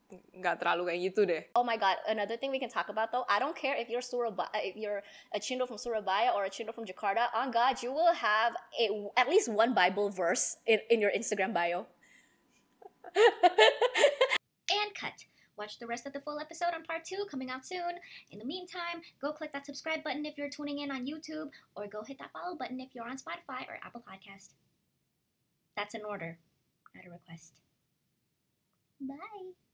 nggak terlalu kayak gitu deh. Oh my god, another thing we can talk about though, I don't care if you're Surabaya, if you're a Chindo from Surabaya or a Chindo from Jakarta, on God, you will have a, at least one Bible verse in, in your Instagram bio. and cut. Watch the rest of the full episode on part two coming out soon. In the meantime, go click that subscribe button if you're tuning in on YouTube, or go hit that follow button if you're on Spotify or Apple Podcast. That's an order, not a request. Bye.